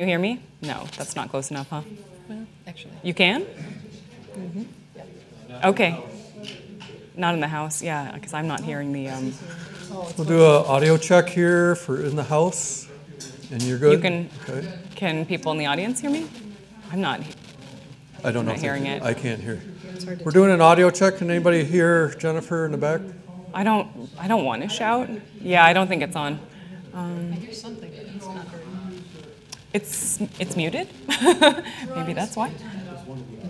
You hear me? No, that's not close enough, huh? Well, actually. You can? Okay. Not in the house, yeah, because I'm not hearing the, um, We'll do an audio check here for in the house, and you're good? You can- Okay. can people in the audience hear me? I'm not, I don't know. not if they hearing can- it. I can't hear. It's hard to We're doing an audio check. Can anybody hear Jennifer in the back? I don't, I don't want to shout. Yeah, I don't think it's on. I hear something, but it's not very. It's, it's muted? Maybe that's why?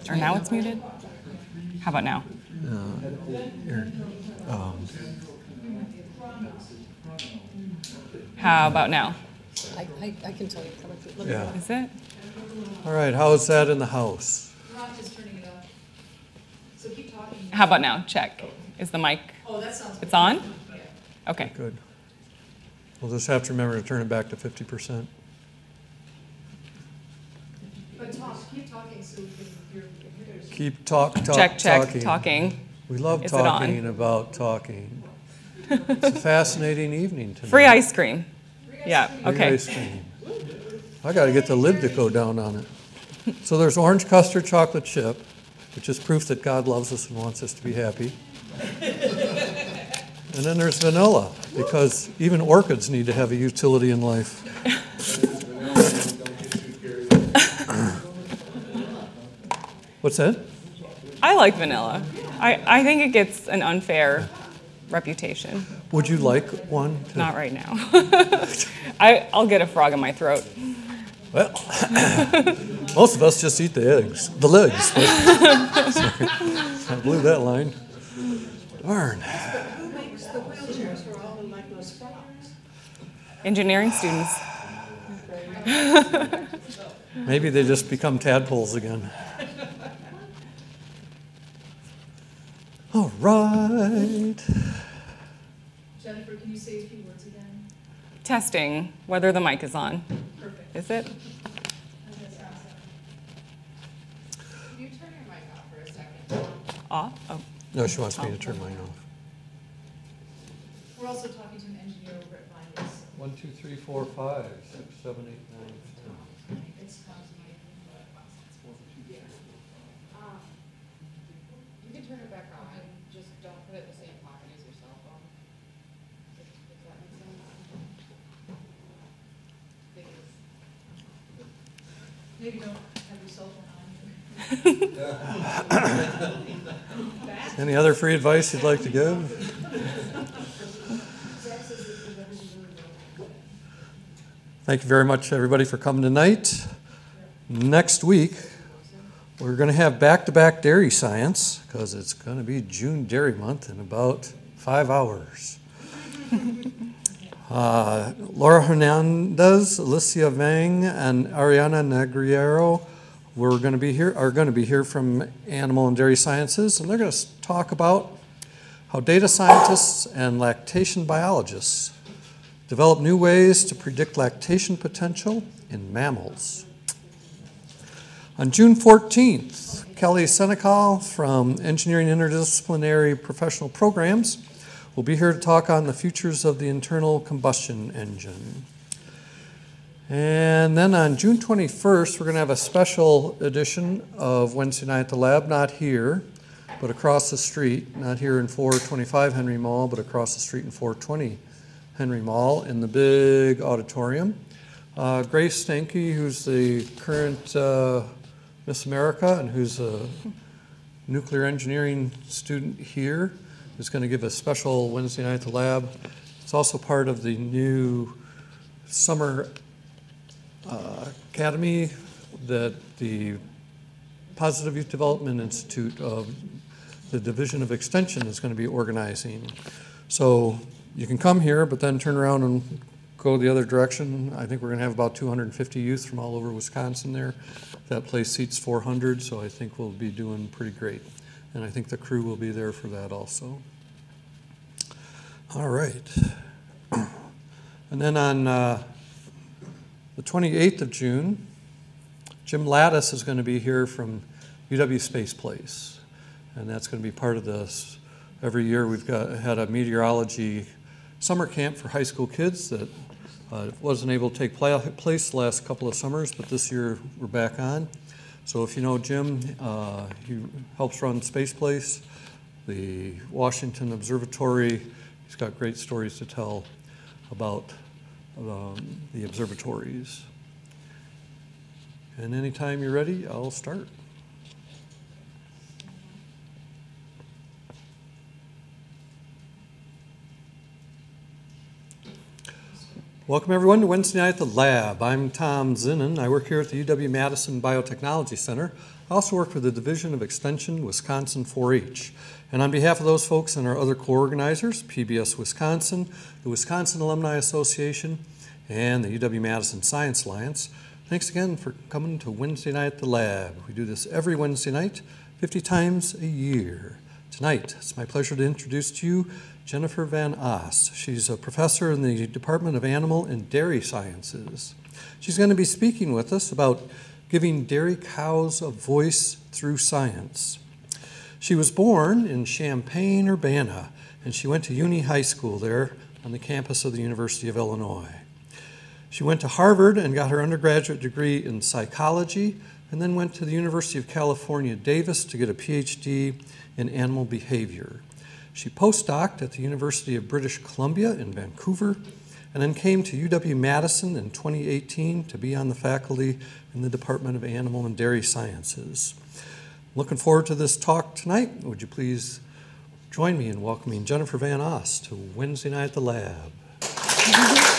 Or now it's muted? How about now? Here. Um, How about now? I, I, I can tell you probably. let me- Yeah. Is it? All right, how is that in the house? Rock is turning it up. So keep talking. How about now? Check. Is the mic, Oh, that sounds good. it's on? Okay. Good. We'll just have to remember to turn it back to 50%. But talk, keep talking so we can hear, hear there's Keep talk, talk, Check, check, talking. talking. We love Is talking about talking. It's a fascinating evening tonight. Free ice cream. Yeah, Free okay. ice cream. I got to get the lid to go down on it. So there's orange custard chocolate chip, which is proof that God loves us and wants us to be happy. And then there's vanilla, because even orchids need to have a utility in life. What's that? I like vanilla. I, I think it gets an unfair reputation. Would you like one? to- Not right now. I, I'll get a frog in my throat. Well, most of us just eat the eggs, the legs. I blew that line. Darn. Who makes the wheelchairs for all the like those frogs? Engineering students. Maybe they just become tadpoles again. All right. Jennifer, can you say a few words again? Testing whether the mic is on. Perfect. Is it? Can you turn your mic off for a second? Off? Oh. No, she wants me to oh. turn mine off. We're also talking to an engineer over at Vinus. One, two, three, four, five, six, seven, eight, nine, ten. It's constantly. You can turn it back on, just don't put it in the same pocket as your cell phone. Does does that make sense? Because Any other free advice you'd like to give? Thank you very much, everybody, for coming tonight. Next week, we're going to have back to back dairy science because it's going to be June Dairy Month in about five hours. Uh, Laura Hernandez, Alicia Vang, and Ariana Negriero we're going to be here are going to be here from Animal and Dairy Sciences, and they're going to talk about how data scientists and lactation biologists develop new ways to predict lactation potential in mammals. On June 14th, Kelly Senecal from Engineering Interdisciplinary Professional Programs will be here to talk on the futures of the internal combustion engine. And then on June 21st, we're going to have a special edition of Wednesday Night at the Lab, not here, but across the street, not here in 425 Henry Mall, but across the street in 420 Henry Mall in the big auditorium. Uh, Grace Stanke, who's the current uh, Miss America and who's a nuclear engineering student here, is going to give a special Wednesday night at the lab. It's also part of the new summer uh, academy that the Positive Youth Development Institute of the Division of Extension is going to be organizing. So you can come here, but then turn around and go the other direction. I think we're going to have about 250 youth from all over Wisconsin there. That place seats 400, so I think we'll be doing pretty great. And I think the crew will be there for that also. All right. And then on uh, the 28th of June, Jim Lattis is going to be here from UW Space Place. And that's going to be part of this. Every year we've got, had a meteorology summer camp for high school kids that uh, wasn't able to take pla- place last couple of summers, but this year we're back on. So if you know Jim, uh, he helps run Space Place, the Washburn Observatory. He's got great stories to tell about um, the observatories. And anytime you're ready, I'll start. Welcome, everyone, to Wednesday Night at the Lab. I'm Tom Zinnen. I work here at the UW Madison Biotechnology Center. I also work for the Division of Extension Wisconsin 4 H. And on behalf of those folks and our other co organizers, PBS Wisconsin, the Wisconsin Alumni Association, and the UW Madison Science Alliance, thanks again for coming to Wednesday Night at the Lab. We do this every Wednesday night, 50 times a year. Tonight, it's my pleasure to introduce to you Jennifer Van Os. She's a professor in the Department of Animal and Dairy Sciences. She's going to be speaking with us about giving dairy cows a voice through science. She was born in Champaign, Urbana, and she went to Uni High School there on the campus of the University of Illinois. She went to Harvard and got her undergraduate degree in psychology, and then went to the University of California, Davis to get a PhD in animal behavior. She postdoced at the University of British Columbia in Vancouver, and then came to UW Madison in 2018 to be on the faculty in the Department of Animal and Dairy Sciences. Looking forward to this talk tonight. Would you please join me in welcoming Jennifer Van Os to Wednesday Night at the Lab?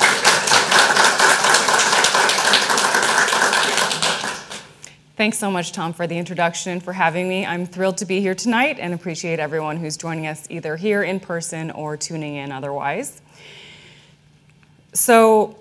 Thanks so much, Tom, for the introduction and for having me. I'm thrilled to be here tonight and appreciate everyone who's joining us either here in person or tuning in otherwise. So,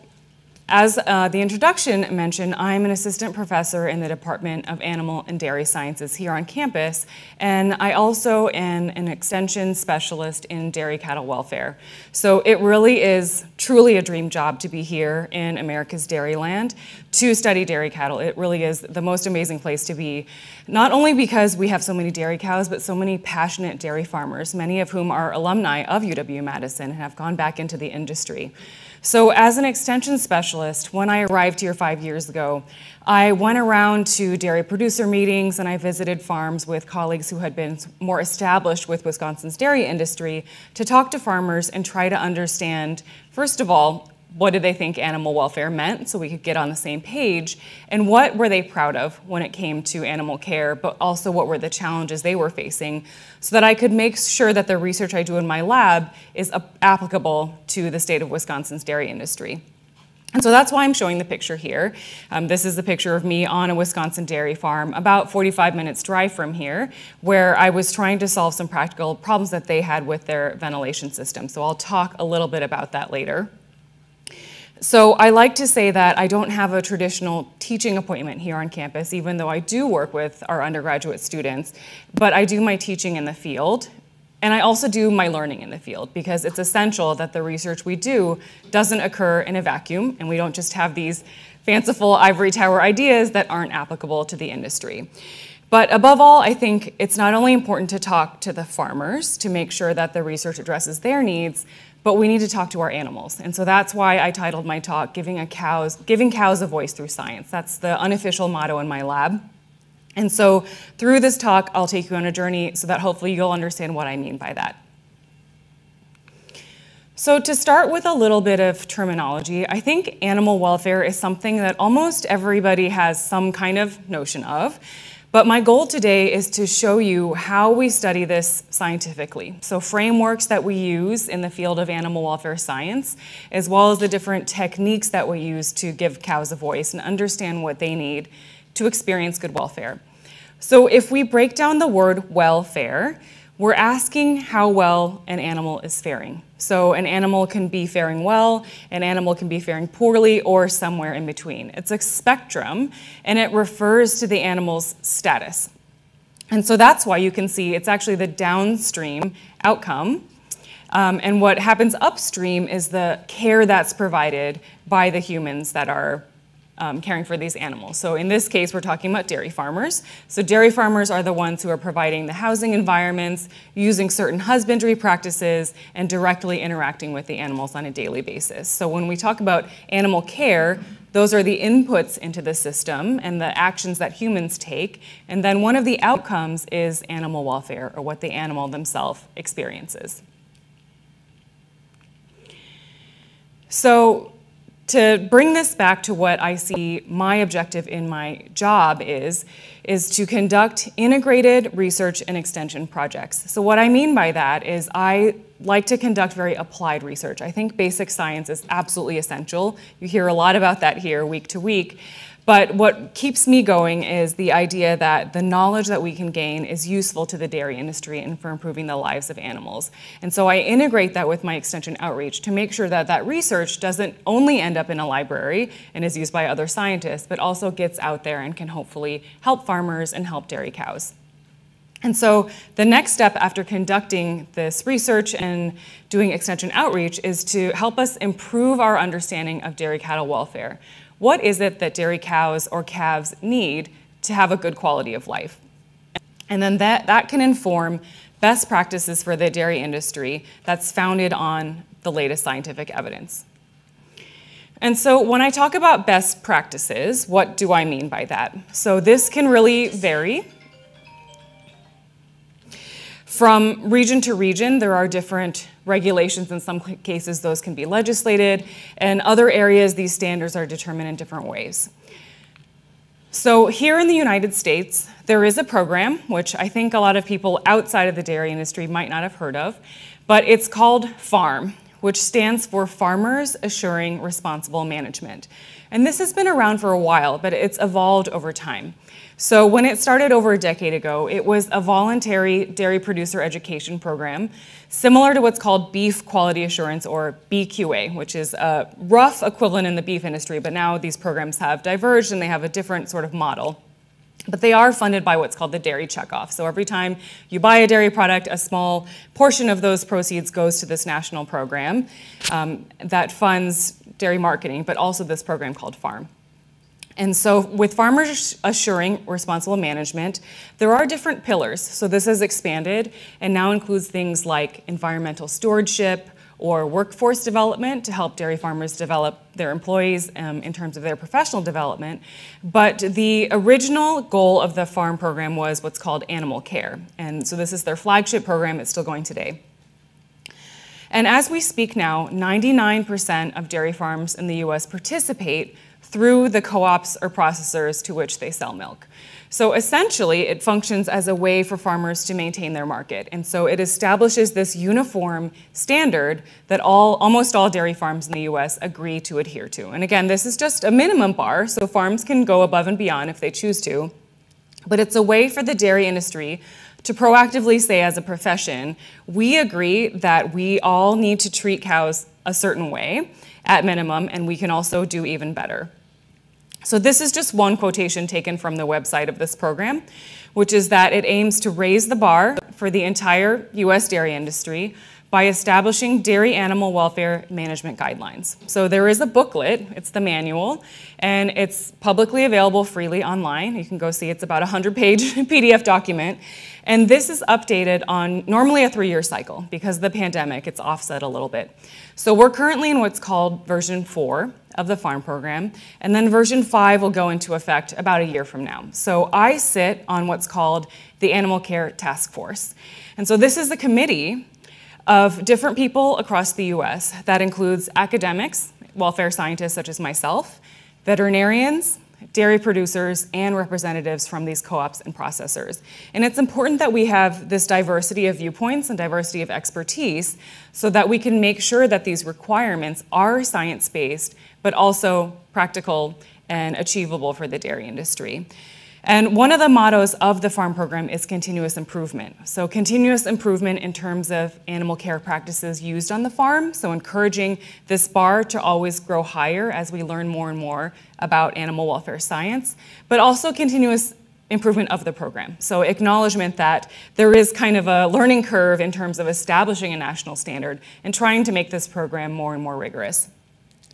as uh, the introduction mentioned, I'm an assistant professor in the Department of Animal and Dairy Sciences here on campus, and I also am an extension specialist in dairy cattle welfare. So it really is truly a dream job to be here in America's dairyland to study dairy cattle. It really is the most amazing place to be, not only because we have so many dairy cows, but so many passionate dairy farmers, many of whom are alumni of UW Madison and have gone back into the industry. So, as an extension specialist, when I arrived here five years ago, I went around to dairy producer meetings and I visited farms with colleagues who had been more established with Wisconsin's dairy industry to talk to farmers and try to understand, first of all, what did they think animal welfare meant so we could get on the same page and what were they proud of when it came to animal care but also what were the challenges they were facing so that i could make sure that the research i do in my lab is applicable to the state of wisconsin's dairy industry and so that's why I'm showing the picture here. Um, this is the picture of me on a Wisconsin dairy farm, about 45 minutes drive from here, where I was trying to solve some practical problems that they had with their ventilation system. So I'll talk a little bit about that later. So I like to say that I don't have a traditional teaching appointment here on campus, even though I do work with our undergraduate students, but I do my teaching in the field. And I also do my learning in the field because it's essential that the research we do doesn't occur in a vacuum and we don't just have these fanciful ivory tower ideas that aren't applicable to the industry. But above all, I think it's not only important to talk to the farmers to make sure that the research addresses their needs, but we need to talk to our animals. And so that's why I titled my talk Giving, a cows, Giving Cows a Voice Through Science. That's the unofficial motto in my lab. And so through this talk, I'll take you on a journey so that hopefully you'll understand what I mean by that. So, to start with a little bit of terminology, I think animal welfare is something that almost everybody has some kind of notion of. But my goal today is to show you how we study this scientifically. So, frameworks that we use in the field of animal welfare science, as well as the different techniques that we use to give cows a voice and understand what they need to experience good welfare. So, if we break down the word welfare, we're asking how well an animal is faring. So, an animal can be faring well, an animal can be faring poorly, or somewhere in between. It's a spectrum, and it refers to the animal's status. And so that's why you can see it's actually the downstream outcome. Um, and what happens upstream is the care that's provided by the humans that are um, caring for these animals. So in this case, we're talking about dairy farmers. So dairy farmers are the ones who are providing the housing environments, using certain husbandry practices, and directly interacting with the animals on a daily basis. So when we talk about animal care, those are the inputs into the system and the actions that humans take. And then one of the outcomes is animal welfare or what the animal themselves experiences. So to bring this back to what I see my objective in my job is, is to conduct integrated research and extension projects. So what I mean by that is I like to conduct very applied research. I think basic science is absolutely essential. You hear a lot about that here week to week. But what keeps me going is the idea that the knowledge that we can gain is useful to the dairy industry and for improving the lives of animals. And so I integrate that with my extension outreach to make sure that that research doesn't only end up in a library and is used by other scientists, but also gets out there and can hopefully help farmers and help dairy cows. And so the next step after conducting this research and doing extension outreach is to help us improve our understanding of dairy cattle welfare. What is it that dairy cows or calves need to have a good quality of life? And then that, that can inform best practices for the dairy industry that's founded on the latest scientific evidence. And so when I talk about best practices, what do I mean by that? So this can really vary. From region to region, there are different regulations. In some cases, those can be legislated. And other areas, these standards are determined in different ways. So here in the United States, there is a program, which I think a lot of people outside of the dairy industry might not have heard of, but it's called FARM, which stands for Farmers Assuring Responsible Management. And this has been around for a while, but it's evolved over time. So when it started over a decade ago, it was a voluntary dairy producer education program, similar to what's called beef quality assurance or BQA, which is a rough equivalent in the beef industry, but now these programs have diverged and they have a different sort of model. But they are funded by what's called the dairy checkoff. So every time you buy a dairy product, a small portion of those proceeds goes to this national program um, that funds dairy marketing, but also this program called FARM. And so, with farmers assuring responsible management, there are different pillars. So, this has expanded and now includes things like environmental stewardship or workforce development to help dairy farmers develop their employees um, in terms of their professional development. But the original goal of the farm program was what's called animal care. And so, this is their flagship program, it's still going today. And as we speak now, 99% of dairy farms in the US participate through the co-ops or processors to which they sell milk. So essentially, it functions as a way for farmers to maintain their market. And so it establishes this uniform standard that all, almost all dairy farms in the US agree to adhere to. And again, this is just a minimum bar, so farms can go above and beyond if they choose to. But it's a way for the dairy industry to proactively say as a profession, we agree that we all need to treat cows a certain way at minimum, and we can also do even better. So this is just one quotation taken from the website of this program, which is that it aims to raise the bar for the entire U.S. dairy industry by establishing dairy animal welfare management guidelines. So there is a booklet, it's the manual, and it's publicly available freely online. You can go see it's about a 100 page PDF document. And this is updated on normally a three year cycle because of the pandemic, it's offset a little bit. So we're currently in what's called version four of the farm program, and then version five will go into effect about a year from now. So I sit on what's called the Animal Care Task Force. And so this is a committee of different people across the US that includes academics, welfare scientists such as myself, veterinarians, dairy producers, and representatives from these co-ops and processors. And it's important that we have this diversity of viewpoints and diversity of expertise so that we can make sure that these requirements are science-based, but also practical and achievable for the dairy industry. And one of the mottos of the farm program is continuous improvement. So, continuous improvement in terms of animal care practices used on the farm. So, encouraging this bar to always grow higher as we learn more and more about animal welfare science, but also continuous improvement of the program. So, acknowledgement that there is kind of a learning curve in terms of establishing a national standard and trying to make this program more and more rigorous.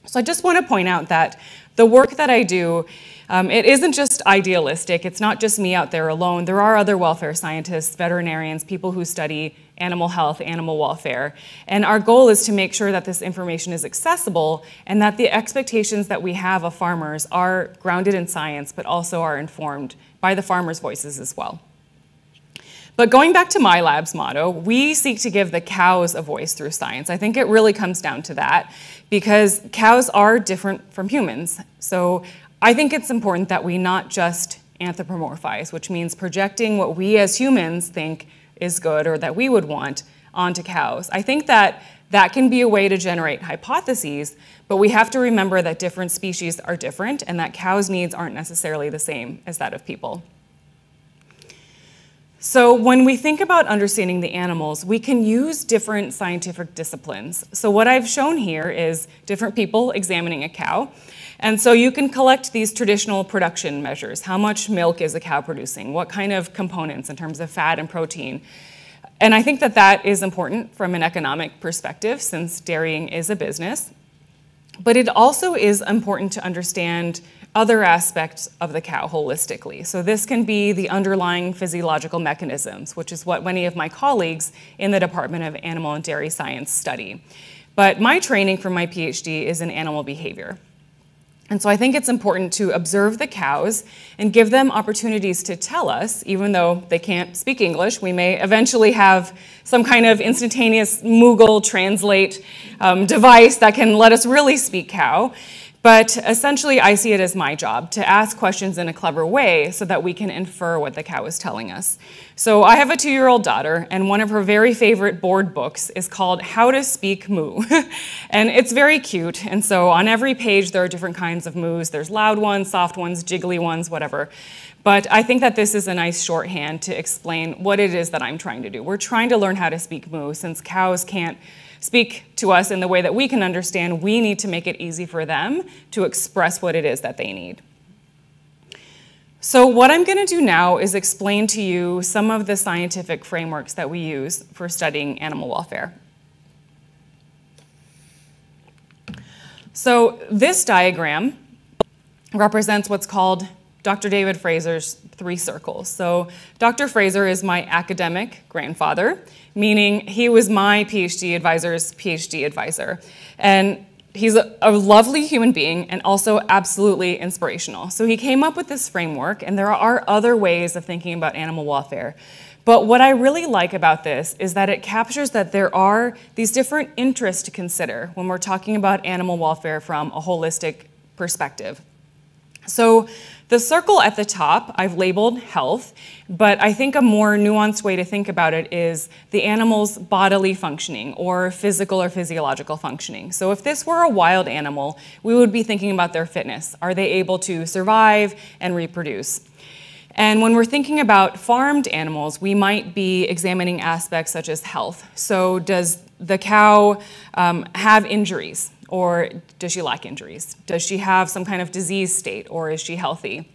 So I just want to point out that the work that I do, um, it isn't just idealistic. It's not just me out there alone. There are other welfare scientists, veterinarians, people who study animal health, animal welfare. And our goal is to make sure that this information is accessible and that the expectations that we have of farmers are grounded in science, but also are informed by the farmers' voices as well. But going back to my lab's motto, we seek to give the cows a voice through science. I think it really comes down to that because cows are different from humans. So I think it's important that we not just anthropomorphize, which means projecting what we as humans think is good or that we would want onto cows. I think that that can be a way to generate hypotheses, but we have to remember that different species are different and that cows' needs aren't necessarily the same as that of people. So when we think about understanding the animals, we can use different scientific disciplines. So what I've shown here is different people examining a cow. And so you can collect these traditional production measures. How much milk is a cow producing? What kind of components in terms of fat and protein? And I think that that is important from an economic perspective since dairying is a business. But it also is important to understand other aspects of the cow holistically. So this can be the underlying physiological mechanisms, which is what many of my colleagues in the Department of Animal and Dairy Science study. But my training for my PhD is in animal behavior. And so I think it's important to observe the cows and give them opportunities to tell us, even though they can't speak English, we may eventually have some kind of instantaneous Moogle translate um, device that can let us really speak cow. But essentially, I see it as my job to ask questions in a clever way so that we can infer what the cow is telling us. So I have a two year old daughter, and one of her very favorite board books is called How to Speak Moo. and it's very cute. And so on every page, there are different kinds of moos there's loud ones, soft ones, jiggly ones, whatever. But I think that this is a nice shorthand to explain what it is that I'm trying to do. We're trying to learn how to speak moo since cows can't speak to us in the way that we can understand, we need to make it easy for them to express what it is that they need. So what I'm going to do now is explain to you some of the scientific frameworks that we use for studying animal welfare. So this diagram represents what's called Dr. David Fraser's three circles. So Dr. Fraser is my academic grandfather, meaning he was my PhD advisor's PhD advisor. And he's a, a, lovely human being and also absolutely inspirational. So he came up with this framework, and there are other ways of thinking about animal welfare. But what I really like about this is that it captures that there are these different interests to consider when we're talking about animal welfare from a holistic perspective. So the circle at the top I've labeled health, but I think a more nuanced way to think about it is the animal's bodily functioning or physical or physiological functioning. So if this were a wild animal, we would be thinking about their fitness. Are they able to survive and reproduce? And when we're thinking about farmed animals, we might be examining aspects such as health. So does the cow um, have injuries? Or does she lack injuries? Does she have some kind of disease state or is she healthy?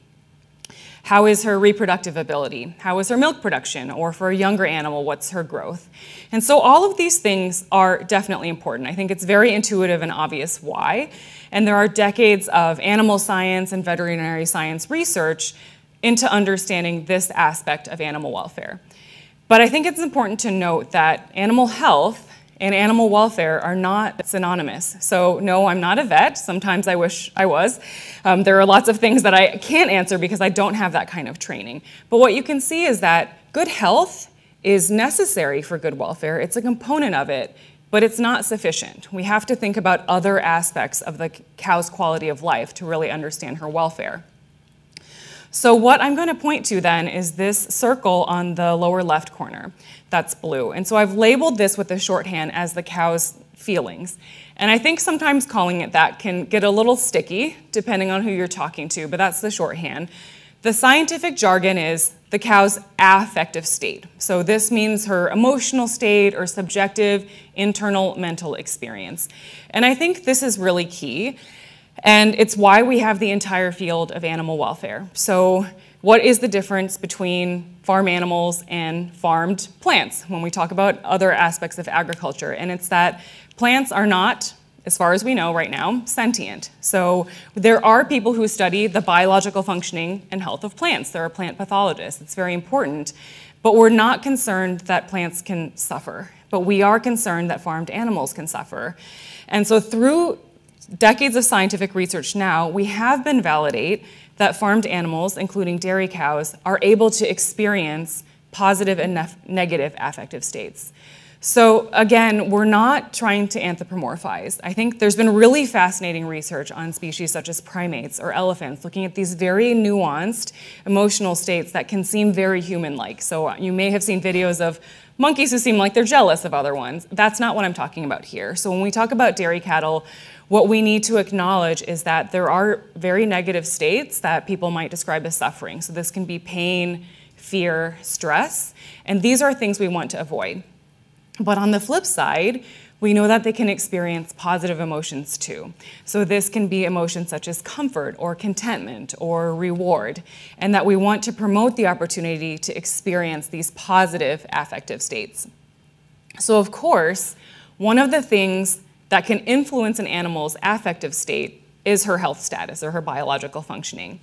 How is her reproductive ability? How is her milk production? Or for a younger animal, what's her growth? And so all of these things are definitely important. I think it's very intuitive and obvious why. And there are decades of animal science and veterinary science research into understanding this aspect of animal welfare. But I think it's important to note that animal health and animal welfare are not synonymous. So, no, I'm not a vet. Sometimes I wish I was. Um, there are lots of things that I can't answer because I don't have that kind of training. But what you can see is that good health is necessary for good welfare, it's a component of it. But it's not sufficient. We have to think about other aspects of the cow's quality of life to really understand her welfare. So what I'm going to point to then is this circle on the lower left corner that's blue. And so I've labeled this with a shorthand as the cow's feelings. And I think sometimes calling it that can get a little sticky depending on who you're talking to, but that's the shorthand. The scientific jargon is the cow's affective state. So this means her emotional state or subjective internal mental experience. And I think this is really key. And it's why we have the entire field of animal welfare. So, what is the difference between farm animals and farmed plants when we talk about other aspects of agriculture? And it's that plants are not as far as we know right now, sentient. So there are people who study the biological functioning and health of plants. There are plant pathologists. It's very important. But we're not concerned that plants can suffer. But we are concerned that farmed animals can suffer. And so through decades of scientific research now, we have been validate that farmed animals, including dairy cows, are able to experience positive and nef- negative affective states. So again, we're not trying to anthropomorphize. I think there's been really fascinating research on species such as primates or elephants, looking at these very nuanced emotional states that can seem very human-like. So uh, you may have seen videos of monkeys who seem like they're jealous of other ones. That's not what I'm talking about here. So when we talk about dairy cattle, what we need to acknowledge is that there are very negative states that people might describe as suffering. So this can be pain, fear, stress, and these are things we want to avoid. But on the flip side, we know that they can experience positive emotions too. So, this can be emotions such as comfort or contentment or reward, and that we want to promote the opportunity to experience these positive affective states. So, of course, one of the things that can influence an animal's affective state is her health status or her biological functioning.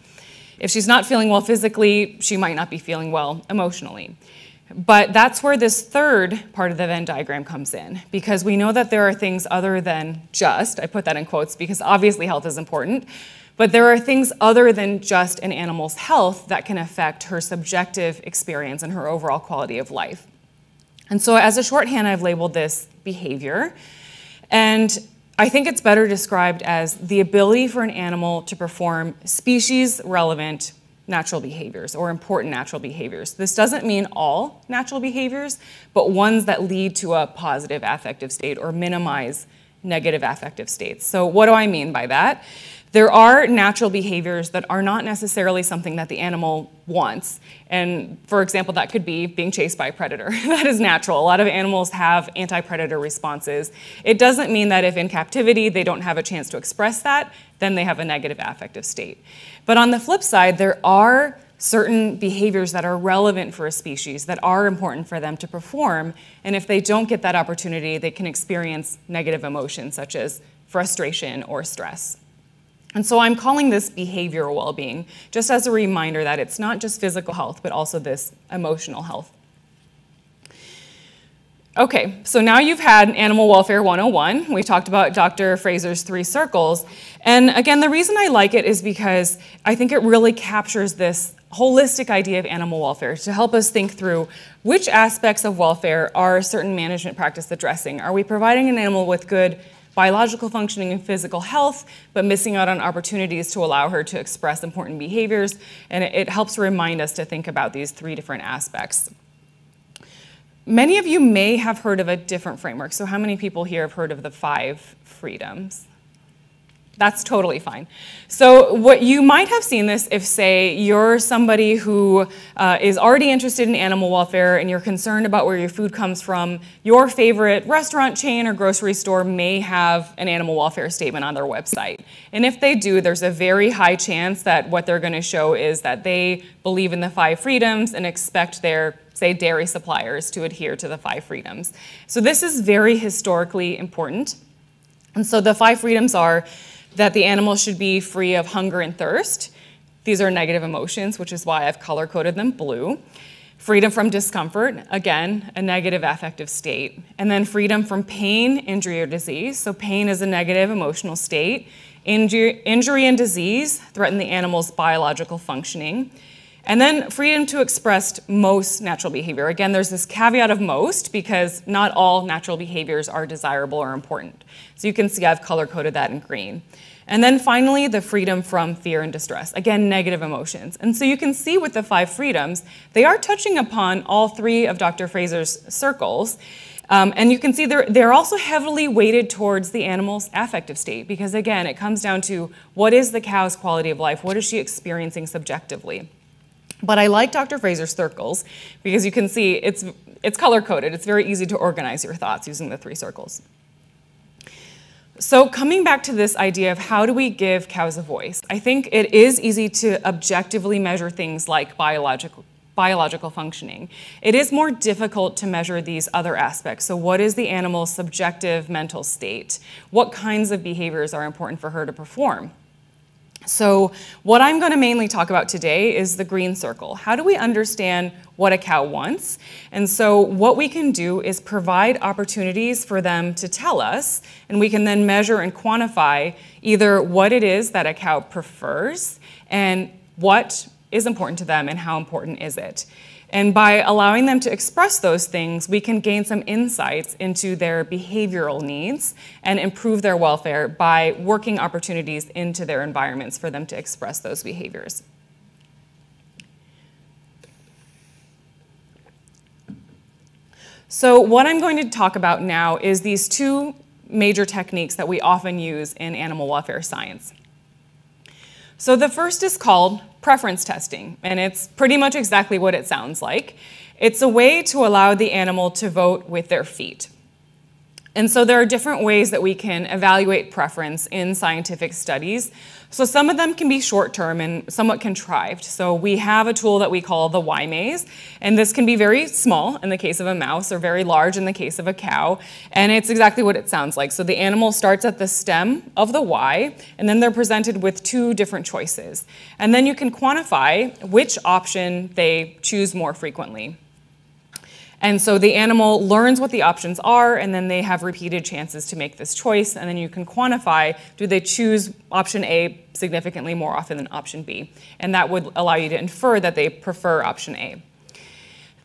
If she's not feeling well physically, she might not be feeling well emotionally. But that's where this third part of the Venn diagram comes in, because we know that there are things other than just, I put that in quotes because obviously health is important, but there are things other than just an animal's health that can affect her subjective experience and her overall quality of life. And so, as a shorthand, I've labeled this behavior. And I think it's better described as the ability for an animal to perform species relevant natural behaviors or important natural behaviors. This doesn't mean all natural behaviors, but ones that lead to a positive affective state or minimize negative affective states. So, what do I mean by that? There are natural behaviors that are not necessarily something that the animal wants. And for example, that could be being chased by a predator. that is natural. A lot of animals have anti predator responses. It doesn't mean that if in captivity they don't have a chance to express that, then they have a negative affective state. But on the flip side, there are certain behaviors that are relevant for a species that are important for them to perform. And if they don't get that opportunity, they can experience negative emotions such as frustration or stress. And so I'm calling this behavioral well being, just as a reminder that it's not just physical health, but also this emotional health. Okay, so now you've had Animal Welfare 101. We talked about Dr. Fraser's three circles. And again, the reason I like it is because I think it really captures this holistic idea of animal welfare to help us think through which aspects of welfare are certain management practice addressing. Are we providing an animal with good biological functioning and physical health, but missing out on opportunities to allow her to express important behaviors? And it, it helps remind us to think about these three different aspects. Many of you may have heard of a different framework. So, how many people here have heard of the five freedoms? That's totally fine. So, what you might have seen this if, say, you're somebody who uh, is already interested in animal welfare and you're concerned about where your food comes from. Your favorite restaurant chain or grocery store may have an animal welfare statement on their website. And if they do, there's a very high chance that what they're going to show is that they believe in the five freedoms and expect their say, dairy suppliers to adhere to the five freedoms. So this is very historically important. And so the five freedoms are that the animal should be free of hunger and thirst. These are negative emotions, which is why I've color coded them blue. Freedom from discomfort, again, a negative affective state. And then freedom from pain, injury, or disease. So, pain is a negative emotional state. Injury, injury and disease threaten the animal's biological functioning. And then freedom to express most natural behavior. Again, there's this caveat of most because not all natural behaviors are desirable or important. So you can see I've color coded that in green. And then finally, the freedom from fear and distress. Again, negative emotions. And so you can see with the five freedoms, they are touching upon all three of Dr. Fraser's circles. Um, and you can see they're, they're also heavily weighted towards the animal's affective state because, again, it comes down to what is the cow's quality of life? What is she experiencing subjectively? But I like Dr. Fraser's circles because you can see it's, it's color coded. It's very easy to organize your thoughts using the three circles. So, coming back to this idea of how do we give cows a voice, I think it is easy to objectively measure things like biological, biological functioning. It is more difficult to measure these other aspects. So, what is the animal's subjective mental state? What kinds of behaviors are important for her to perform? So, what I'm going to mainly talk about today is the green circle. How do we understand what a cow wants? And so, what we can do is provide opportunities for them to tell us, and we can then measure and quantify either what it is that a cow prefers and what is important to them and how important is it. And by allowing them to express those things, we can gain some insights into their behavioral needs and improve their welfare by working opportunities into their environments for them to express those behaviors. So, what I'm going to talk about now is these two major techniques that we often use in animal welfare science. So, the first is called preference testing, and it's pretty much exactly what it sounds like. It's a way to allow the animal to vote with their feet. And so there are different ways that we can evaluate preference in scientific studies. So some of them can be short term and somewhat contrived. So we have a tool that we call the Y maze, and this can be very small in the case of a mouse or very large in the case of a cow. And it's exactly what it sounds like. So the animal starts at the stem of the Y, and then they're presented with two different choices. And then you can quantify which option they choose more frequently. And so the animal learns what the options are, and then they have repeated chances to make this choice. And then you can quantify do they choose option A significantly more often than option B? And that would allow you to infer that they prefer option A.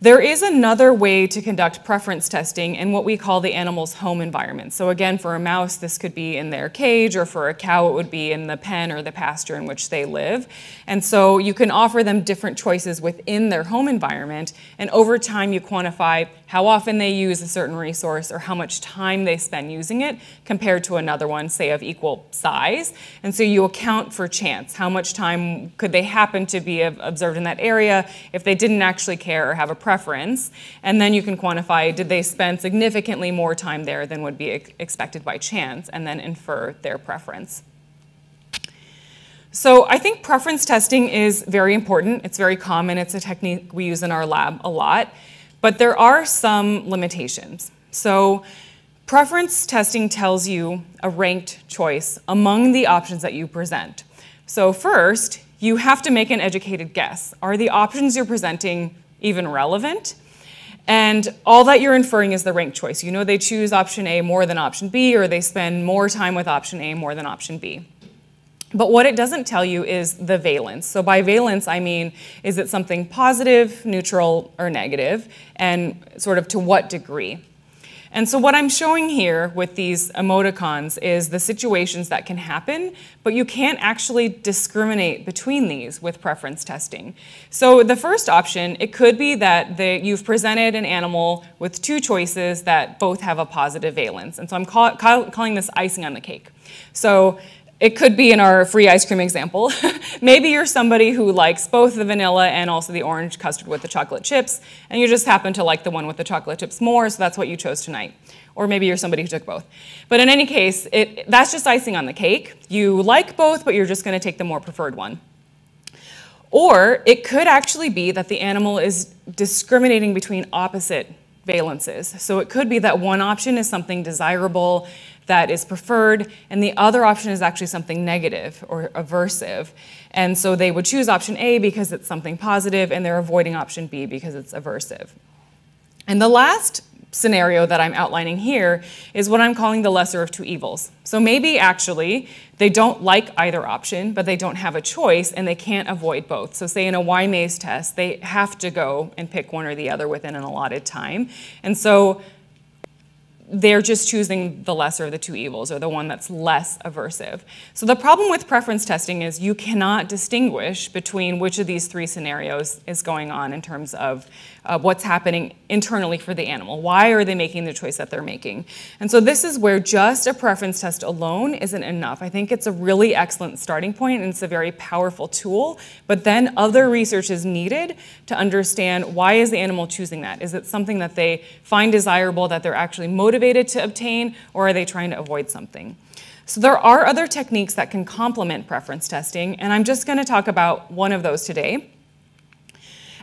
There is another way to conduct preference testing in what we call the animal's home environment. So, again, for a mouse, this could be in their cage, or for a cow, it would be in the pen or the pasture in which they live. And so, you can offer them different choices within their home environment, and over time, you quantify how often they use a certain resource or how much time they spend using it compared to another one, say of equal size. And so, you account for chance. How much time could they happen to be observed in that area if they didn't actually care or have a preference? and then you can quantify did they spend significantly more time there than would be expected by chance, and then infer their preference. So I think preference testing is very important. It's very common. It's a technique we use in our lab a lot, but there are some limitations. So preference testing tells you a ranked choice among the options that you present. So first, you have to make an educated guess. Are the options you're presenting even relevant. And all that you're inferring is the ranked choice. You know they choose option A more than option B, or they spend more time with option A more than option B. But what it doesn't tell you is the valence. So by valence, I mean, is it something positive, neutral, or negative, and sort of to what degree? And so, what I'm showing here with these emoticons is the situations that can happen, but you can't actually discriminate between these with preference testing. So, the first option, it could be that the, you've presented an animal with two choices that both have a positive valence. And so, I'm call, call, calling this icing on the cake. So, it could be in our free ice cream example. Maybe you're somebody who likes both the vanilla and also the orange custard with the chocolate chips, and you just happen to like the one with the chocolate chips more, so that's what you chose tonight. Or maybe you're somebody who took both. But in any case, it, that's just icing on the cake. You like both, but you're just going to take the more preferred one. Or it could actually be that the animal is discriminating between opposite valences. So it could be that one option is something desirable that is preferred, and the other option is actually something negative or aversive. And so they would choose option A because it's something positive, and they're avoiding option B because it's aversive. And the last scenario that I'm outlining here is what I'm calling the lesser of two evils. So maybe actually they don't like either option, but they don't have a choice and they can't avoid both. So, say in a Y maze test, they have to go and pick one or the other within an allotted time. And so they're just choosing the lesser of the two evils or the one that's less aversive. So the problem with preference testing is you cannot distinguish between which of these three scenarios is going on in terms of uh, what's happening internally for the animal. Why are they making the choice that they're making? And so this is where just a preference test alone isn't enough. I think it's a really excellent starting point and it's a very powerful tool, but then other research is needed to understand why is the animal choosing that? Is it something that they find desirable that they're actually motivated to obtain or are they trying to avoid something? So there are other techniques that can complement preference testing and I'm just going to talk about one of those today.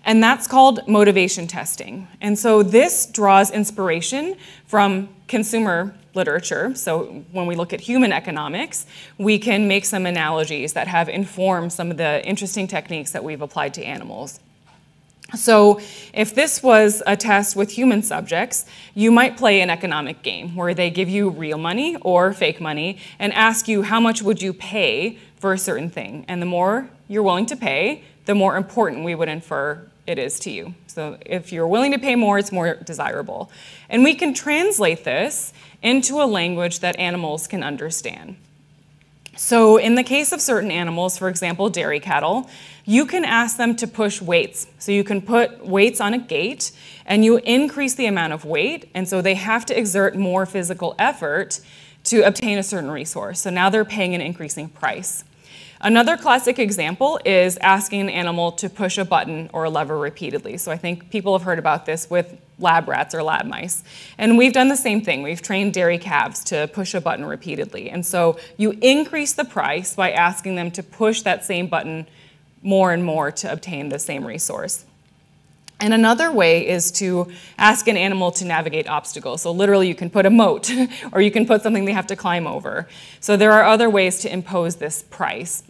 And that's called motivation testing. And so this draws inspiration from consumer literature. So when we look at human economics, we can make some analogies that have informed some of the interesting techniques that we've applied to animals. So, if this was a test with human subjects, you might play an economic game where they give you real money or fake money and ask you how much would you pay for a certain thing. And the more you're willing to pay, the more important we would infer it is to you. So, if you're willing to pay more, it's more desirable. And we can translate this into a language that animals can understand. So, in the case of certain animals, for example, dairy cattle, you can ask them to push weights. So, you can put weights on a gate and you increase the amount of weight, and so they have to exert more physical effort to obtain a certain resource. So, now they're paying an increasing price. Another classic example is asking an animal to push a button or a lever repeatedly. So I think people have heard about this with lab rats or lab mice. And we've done the same thing. We've trained dairy calves to push a button repeatedly. And so you increase the price by asking them to push that same button more and more to obtain the same resource. And another way is to ask an animal to navigate obstacles. So, literally, you can put a moat or you can put something they have to climb over. So, there are other ways to impose this price.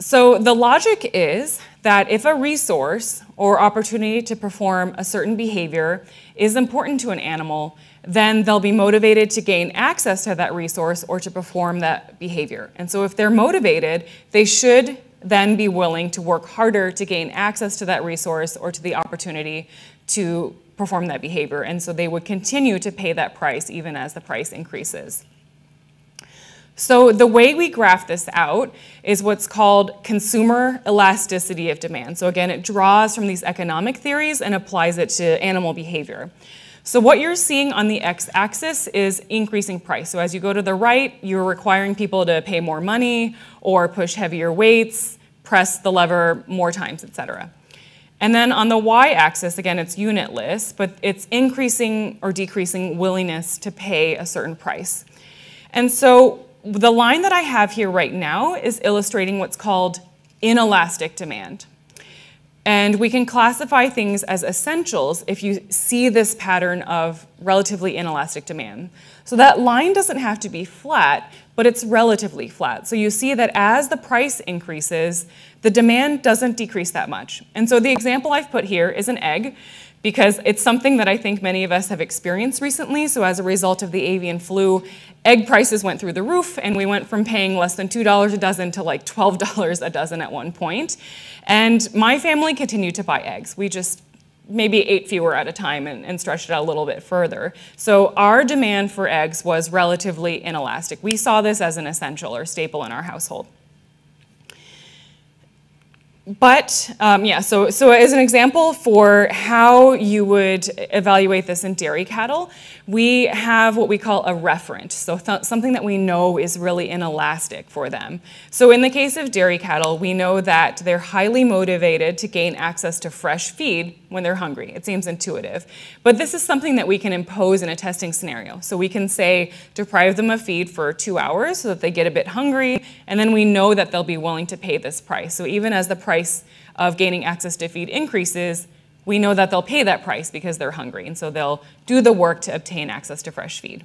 So, the logic is that if a resource or opportunity to perform a certain behavior is important to an animal, then they'll be motivated to gain access to that resource or to perform that behavior. And so, if they're motivated, they should then be willing to work harder to gain access to that resource or to the opportunity to perform that behavior. And so they would continue to pay that price even as the price increases. So the way we graph this out is what's called consumer elasticity of demand. So again, it draws from these economic theories and applies it to animal behavior. So what you're seeing on the x-axis is increasing price. So as you go to the right, you're requiring people to pay more money or push heavier weights, press the lever more times, etc. And then on the y-axis, again, it's unitless, but it's increasing or decreasing willingness to pay a certain price. And so the line that I have here right now is illustrating what's called inelastic demand. And we can classify things as essentials if you see this pattern of relatively inelastic demand. So that line doesn't have to be flat, but it's relatively flat. So you see that as the price increases, the demand doesn't decrease that much. And so the example I've put here is an egg because it's something that I think many of us have experienced recently. So as a result of the avian flu, egg prices went through the roof and we went from paying less than $2 a dozen to like $12 a dozen at one point. And my family continued to buy eggs. We just maybe ate fewer at a time and, and, stretched it out a little bit further. So our demand for eggs was relatively inelastic. We saw this as an essential or staple in our household. But um, yeah, so, so as an example for how you would evaluate this in dairy cattle, we have what we call a referent, so th something that we know is really inelastic for them. So in the case of dairy cattle, we know that they're highly motivated to gain access to fresh feed when they're hungry. It seems intuitive. But this is something that we can impose in a testing scenario. So we can say, deprive them of feed for two hours so that they get a bit hungry, and then we know that they'll be willing to pay this price. So even as the price of gaining access to feed increases, we know that they'll pay that price because they're hungry, and so they'll do the work to obtain access to fresh feed.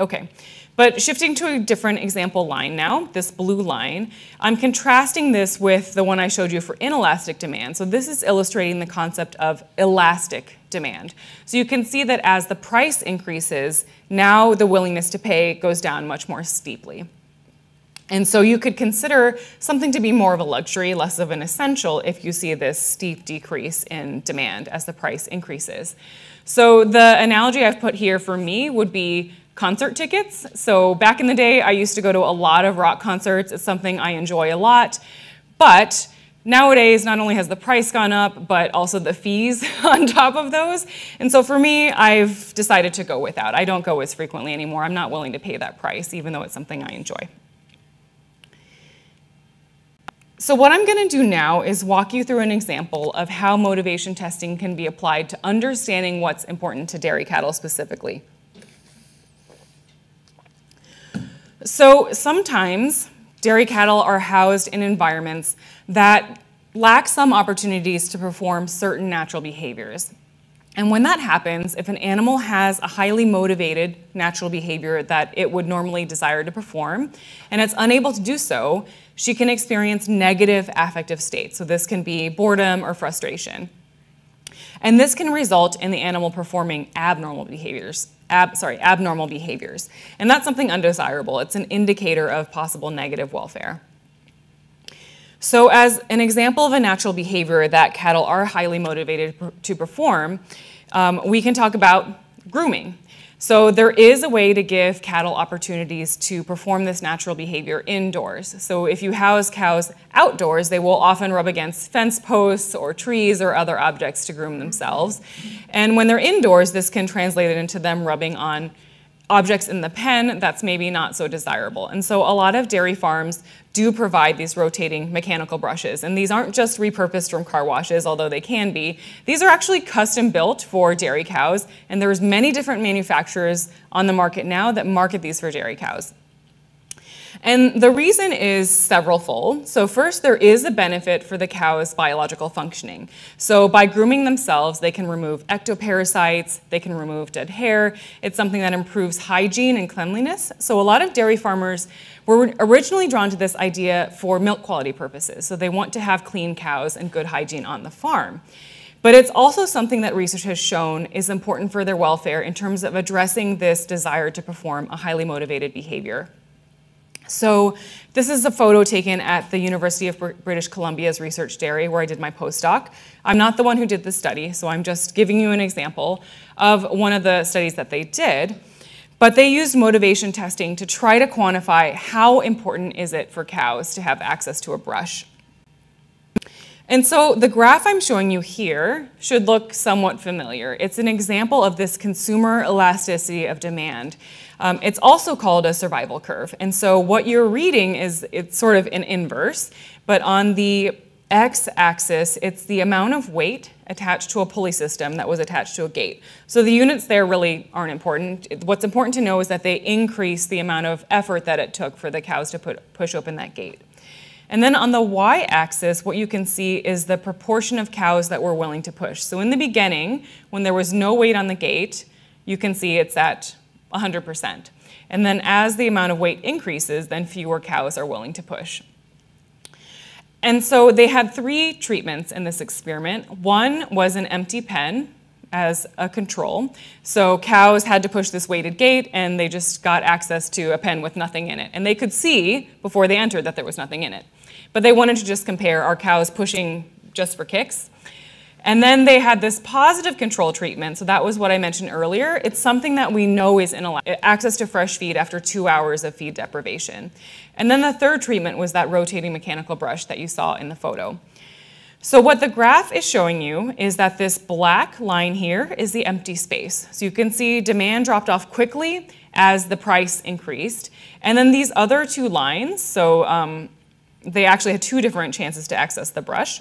Okay, but shifting to a different example line now, this blue line, I'm contrasting this with the one I showed you for inelastic demand. So this is illustrating the concept of elastic demand. So you can see that as the price increases, now the willingness to pay goes down much more steeply. And so you could consider something to be more of a luxury, less of an essential, if you see this steep decrease in demand as the price increases. So the analogy I've put here for me would be concert tickets. So back in the day, I used to go to a lot of rock concerts. It's something I enjoy a lot. But nowadays, not only has the price gone up, but also the fees on top of those. And so for me, I've decided to go without. I don't go as frequently anymore. I'm not willing to pay that price, even though it's something I enjoy. So what I'm going to do now is walk you through an example of how motivation testing can be applied to understanding what's important to dairy cattle specifically. So sometimes dairy cattle are housed in environments that lack some opportunities to perform certain natural behaviors. And when that happens, if an animal has a highly motivated natural behavior that it would normally desire to perform, and it's unable to do so, she can experience negative affective states. So this can be boredom or frustration. And this can result in the animal performing abnormal behaviors. Ab, sorry, abnormal behaviors. And that's something undesirable. It's an indicator of possible negative welfare. So, as an example of a natural behavior that cattle are highly motivated to perform, um, we can talk about grooming. So, there is a way to give cattle opportunities to perform this natural behavior indoors. So, if you house cows outdoors, they will often rub against fence posts or trees or other objects to groom themselves. And when they're indoors, this can translate into them rubbing on objects in the pen, that's maybe not so desirable. And so a lot of dairy farms do provide these rotating mechanical brushes. And these aren't just repurposed from car washes, although they can be. These are actually custom built for dairy cows, and there's many different manufacturers on the market now that market these for dairy cows. And the reason is severalfold. So, first, there is a benefit for the cow's biological functioning. So, by grooming themselves, they can remove ectoparasites, they can remove dead hair. It's something that improves hygiene and cleanliness. So, a lot of dairy farmers were originally drawn to this idea for milk quality purposes. So, they want to have clean cows and good hygiene on the farm. But it's also something that research has shown is important for their welfare in terms of addressing this desire to perform a highly motivated behavior. So this is a photo taken at the University of British Columbia's Research Dairy where I did my postdoc. I'm not the one who did the study, so I'm just giving you an example of one of the studies that they did. But they used motivation testing to try to quantify how important is it for cows to have access to a brush. And so the graph I'm showing you here should look somewhat familiar. It's an example of this consumer elasticity of demand. Um, it's also called a survival curve. And so what you're reading is it's sort of an inverse, but on the x-axis, it's the amount of weight attached to a pulley system that was attached to a gate. So the units there really aren't important. What's important to know is that they increase the amount of effort that it took for the cows to put, push open that gate. And then on the y-axis, what you can see is the proportion of cows that were willing to push. So in the beginning, when there was no weight on the gate, you can see it's at 100%. And then as the amount of weight increases, then fewer cows are willing to push. And so they had three treatments in this experiment. One was an empty pen as a control. So cows had to push this weighted gate and they just got access to a pen with nothing in it. And they could see before they entered that there was nothing in it. But they wanted to just compare are cows pushing just for kicks and then they had this positive control treatment. So that was what I mentioned earlier. It's something that we know is in access to fresh feed after two hours of feed deprivation. And then the third treatment was that rotating mechanical brush that you saw in the photo. So what the graph is showing you is that this black line here is the empty space. So you can see demand dropped off quickly as the price increased. And then these other two lines, so um, they actually had two different chances to access the brush.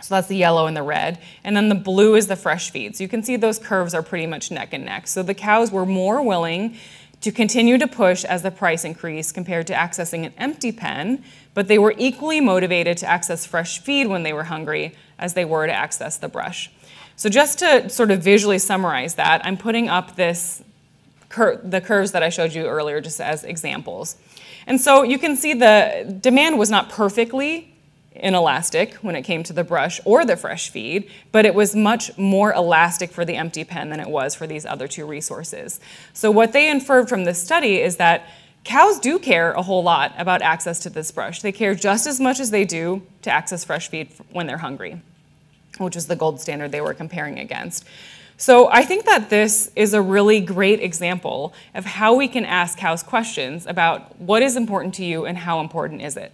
So that's the yellow and the red. And then the blue is the fresh feed. So you can see those curves are pretty much neck and neck. So the cows were more willing to continue to push as the price increased compared to accessing an empty pen, but they were equally motivated to access fresh feed when they were hungry as they were to access the brush. So just to sort of visually summarize that, I'm putting up this cur the curves that I showed you earlier just as examples. And so you can see the demand was not perfectly inelastic when it came to the brush or the fresh feed, but it was much more elastic for the empty pen than it was for these other two resources. So what they inferred from this study is that cows do care a whole lot about access to this brush. They care just as much as they do to access fresh feed when they're hungry, which is the gold standard they were comparing against. So I think that this is a really great example of how we can ask cows questions about what is important to you and how important is it.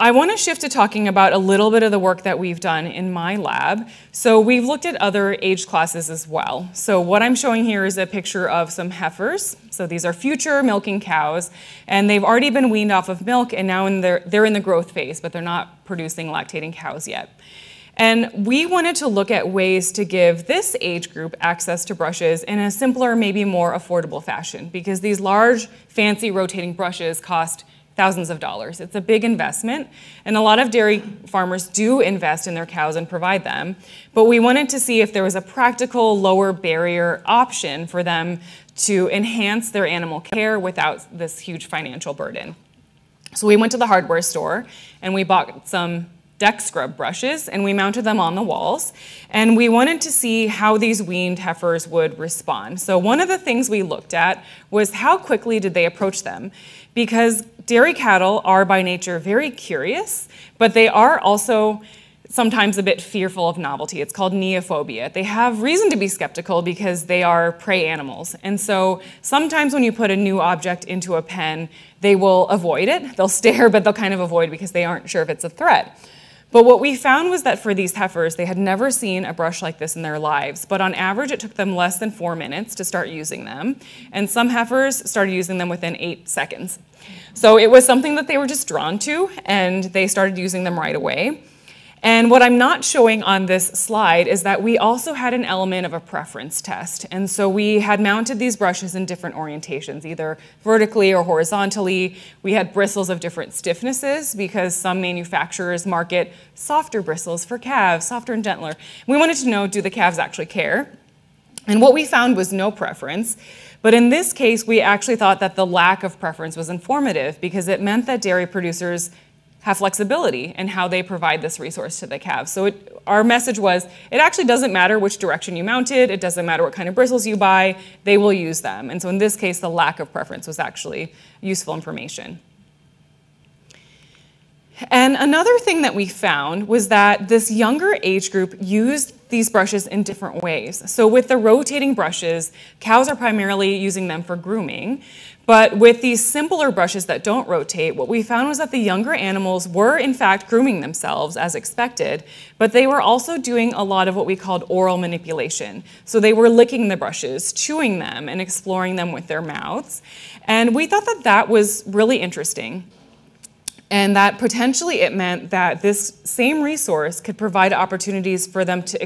I want to shift to talking about a little bit of the work that we've done in my lab. So we've looked at other age classes as well. So what I'm showing here is a picture of some heifers. So these are future milking cows, and they've already been weaned off of milk, and now in their, they're in the growth phase, but they're not producing lactating cows yet. And we wanted to look at ways to give this age group access to brushes in a simpler, maybe more affordable fashion, because these large, fancy rotating brushes cost thousands of dollars. It's a big investment, and a lot of dairy farmers do invest in their cows and provide them. But we wanted to see if there was a practical, lower barrier option for them to enhance their animal care without this huge financial burden. So we went to the hardware store and we bought some deck scrub brushes and we mounted them on the walls. And we wanted to see how these weaned heifers would respond. So one of the things we looked at was how quickly did they approach them? Because dairy cattle are by nature very curious, but they are also sometimes a bit fearful of novelty. It's called neophobia. They have reason to be skeptical because they are prey animals. And so sometimes when you put a new object into a pen, they will avoid it. They'll stare, but they'll kind of avoid because they aren't sure if it's a threat. But what we found was that for these heifers, they had never seen a brush like this in their lives. But on average, it took them less than four minutes to start using them. And some heifers started using them within eight seconds. So it was something that they were just drawn to, and they started using them right away. And what I'm not showing on this slide is that we also had an element of a preference test. And so we had mounted these brushes in different orientations, either vertically or horizontally. We had bristles of different stiffnesses because some manufacturers market softer bristles for calves, softer and gentler. We wanted to know, do the calves actually care? And what we found was no preference. But in this case, we actually thought that the lack of preference was informative because it meant that dairy producers have flexibility in how they provide this resource to the calves. So it, our message was, it actually doesn't matter which direction you mount it, it doesn't matter what kind of bristles you buy, they will use them. And so in this case, the lack of preference was actually useful information. And another thing that we found was that this younger age group used these brushes in different ways. So with the rotating brushes, cows are primarily using them for grooming, but with these simpler brushes that don't rotate, what we found was that the younger animals were in fact grooming themselves as expected, but they were also doing a lot of what we called oral manipulation. So they were licking the brushes, chewing them, and exploring them with their mouths. And we thought that that was really interesting. And that potentially it meant that this same resource could provide opportunities for them to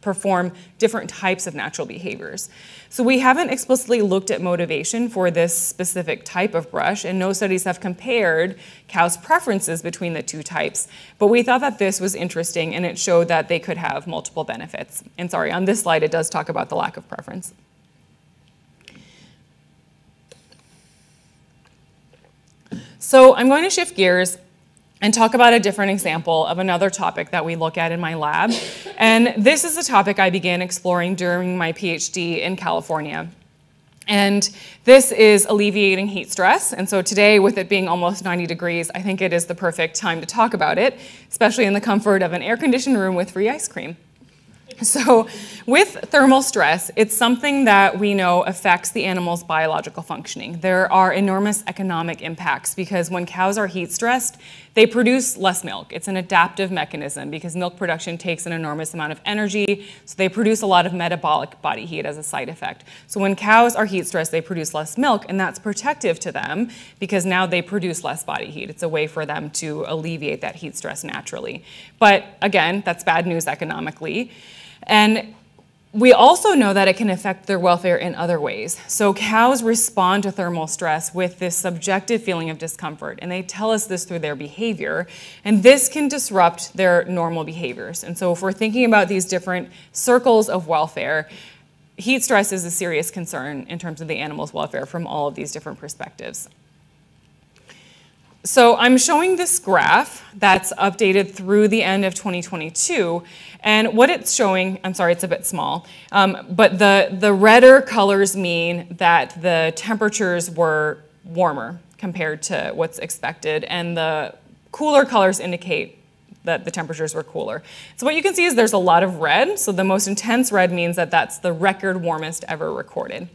perform different types of natural behaviors. So we haven't explicitly looked at motivation for this specific type of brush, and no studies have compared cows' preferences between the two types, but we thought that this was interesting and it showed that they could have multiple benefits. And sorry, on this slide it does talk about the lack of preference. So I'm going to shift gears and talk about a different example of another topic that we look at in my lab. And this is a topic I began exploring during my PhD in California. And this is alleviating heat stress. And so today, with it being almost 90 degrees, I think it is the perfect time to talk about it, especially in the comfort of an air conditioned room with free ice cream. So, with thermal stress, it's something that we know affects the animal's biological functioning. There are enormous economic impacts because when cows are heat stressed, they produce less milk. It's an adaptive mechanism because milk production takes an enormous amount of energy, so they produce a lot of metabolic body heat as a side effect. So, when cows are heat stressed, they produce less milk, and that's protective to them because now they produce less body heat. It's a way for them to alleviate that heat stress naturally. But again, that's bad news economically. And we also know that it can affect their welfare in other ways. So cows respond to thermal stress with this subjective feeling of discomfort, and they tell us this through their behavior, and this can disrupt their normal behaviors. And so if we're thinking about these different circles of welfare, heat stress is a serious concern in terms of the animal's welfare from all of these different perspectives. So I'm showing this graph that's updated through the end of 2022. And what it's showing, I'm sorry, it's a bit small, um, but the, the redder colors mean that the temperatures were warmer compared to what's expected. And the cooler colors indicate that the temperatures were cooler. So what you can see is there's a lot of red. So the most intense red means that that's the record warmest ever recorded.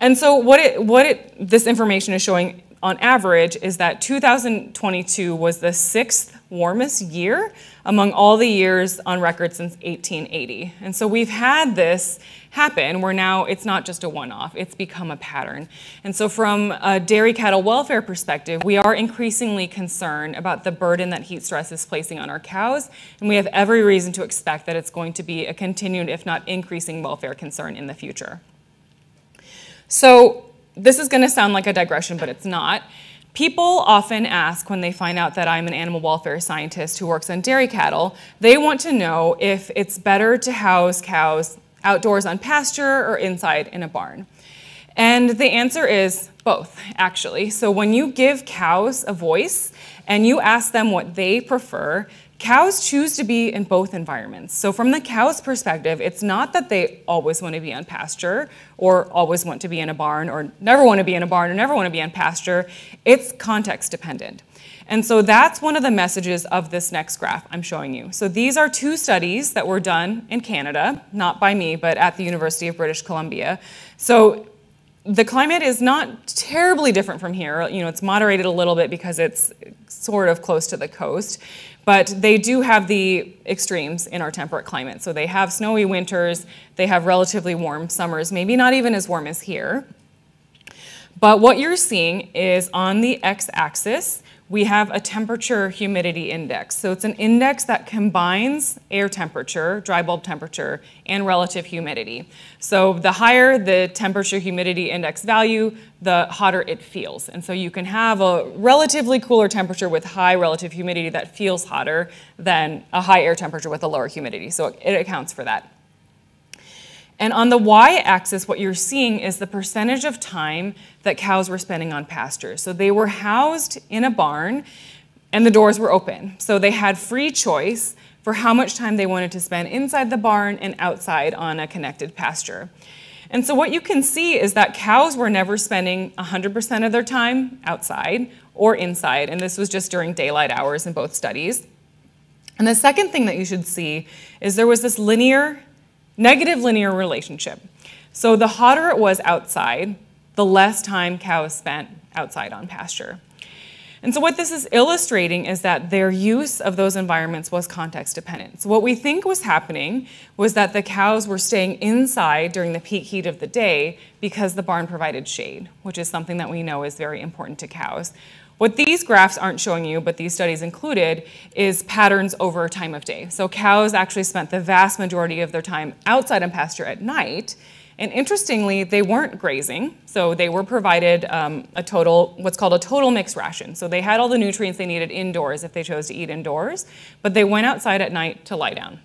And so what it, what it, this information is showing on average is that 2022 was the sixth warmest year among all the years on record since 1880. And so we've had this happen where now it's not just a one off, it's become a pattern. And so, from a dairy cattle welfare perspective, we are increasingly concerned about the burden that heat stress is placing on our cows, and we have every reason to expect that it's going to be a continued, if not increasing, welfare concern in the future. So, this is going to sound like a digression, but it's not. People often ask when they find out that I'm an animal welfare scientist who works on dairy cattle, they want to know if it's better to house cows outdoors on pasture or inside in a barn. And the answer is both, actually. So when you give cows a voice and you ask them what they prefer, cows choose to be in both environments. So, from the cow's perspective, it's not that they always want to be on pasture or always want to be in a barn or never want to be in a barn or never want to be on pasture. It's context dependent. And so that's one of the messages of this next graph I'm showing you. So these are two studies that were done in Canada, not by me, but at the University of British Columbia. So the climate is not terribly different from here. You know, it's moderated a little bit because it's sort of close to the coast, but they do have the extremes in our temperate climate. So they have snowy winters, they have relatively warm summers, maybe not even as warm as here. But what you're seeing is on the x-axis, we have a temperature humidity index. So it's an index that combines air temperature, dry bulb temperature, and relative humidity. So the higher the temperature humidity index value, the hotter it feels. And so you can have a relatively cooler temperature with high relative humidity that feels hotter than a high air temperature with a lower humidity. So it accounts for that. And on the y-axis, what you're seeing is the percentage of time that cows were spending on pasture. So they were housed in a barn and the doors were open. So they had free choice for how much time they wanted to spend inside the barn and outside on a connected pasture. And so what you can see is that cows were never spending 100% of their time outside or inside, and this was just during daylight hours in both studies. And the second thing that you should see is there was this linear Negative linear relationship. So the hotter it was outside, the less time cows spent outside on pasture. And so, what this is illustrating is that their use of those environments was context dependent. So, what we think was happening was that the cows were staying inside during the peak heat of the day because the barn provided shade, which is something that we know is very important to cows. What these graphs aren't showing you, but these studies included, is patterns over time of day. So cows actually spent the vast majority of their time outside on pasture at night. And interestingly, they weren't grazing, so they were provided um, a total, what's called a total mixed ration. So they had all the nutrients they needed indoors if they chose to eat indoors, but they went outside at night to lie down.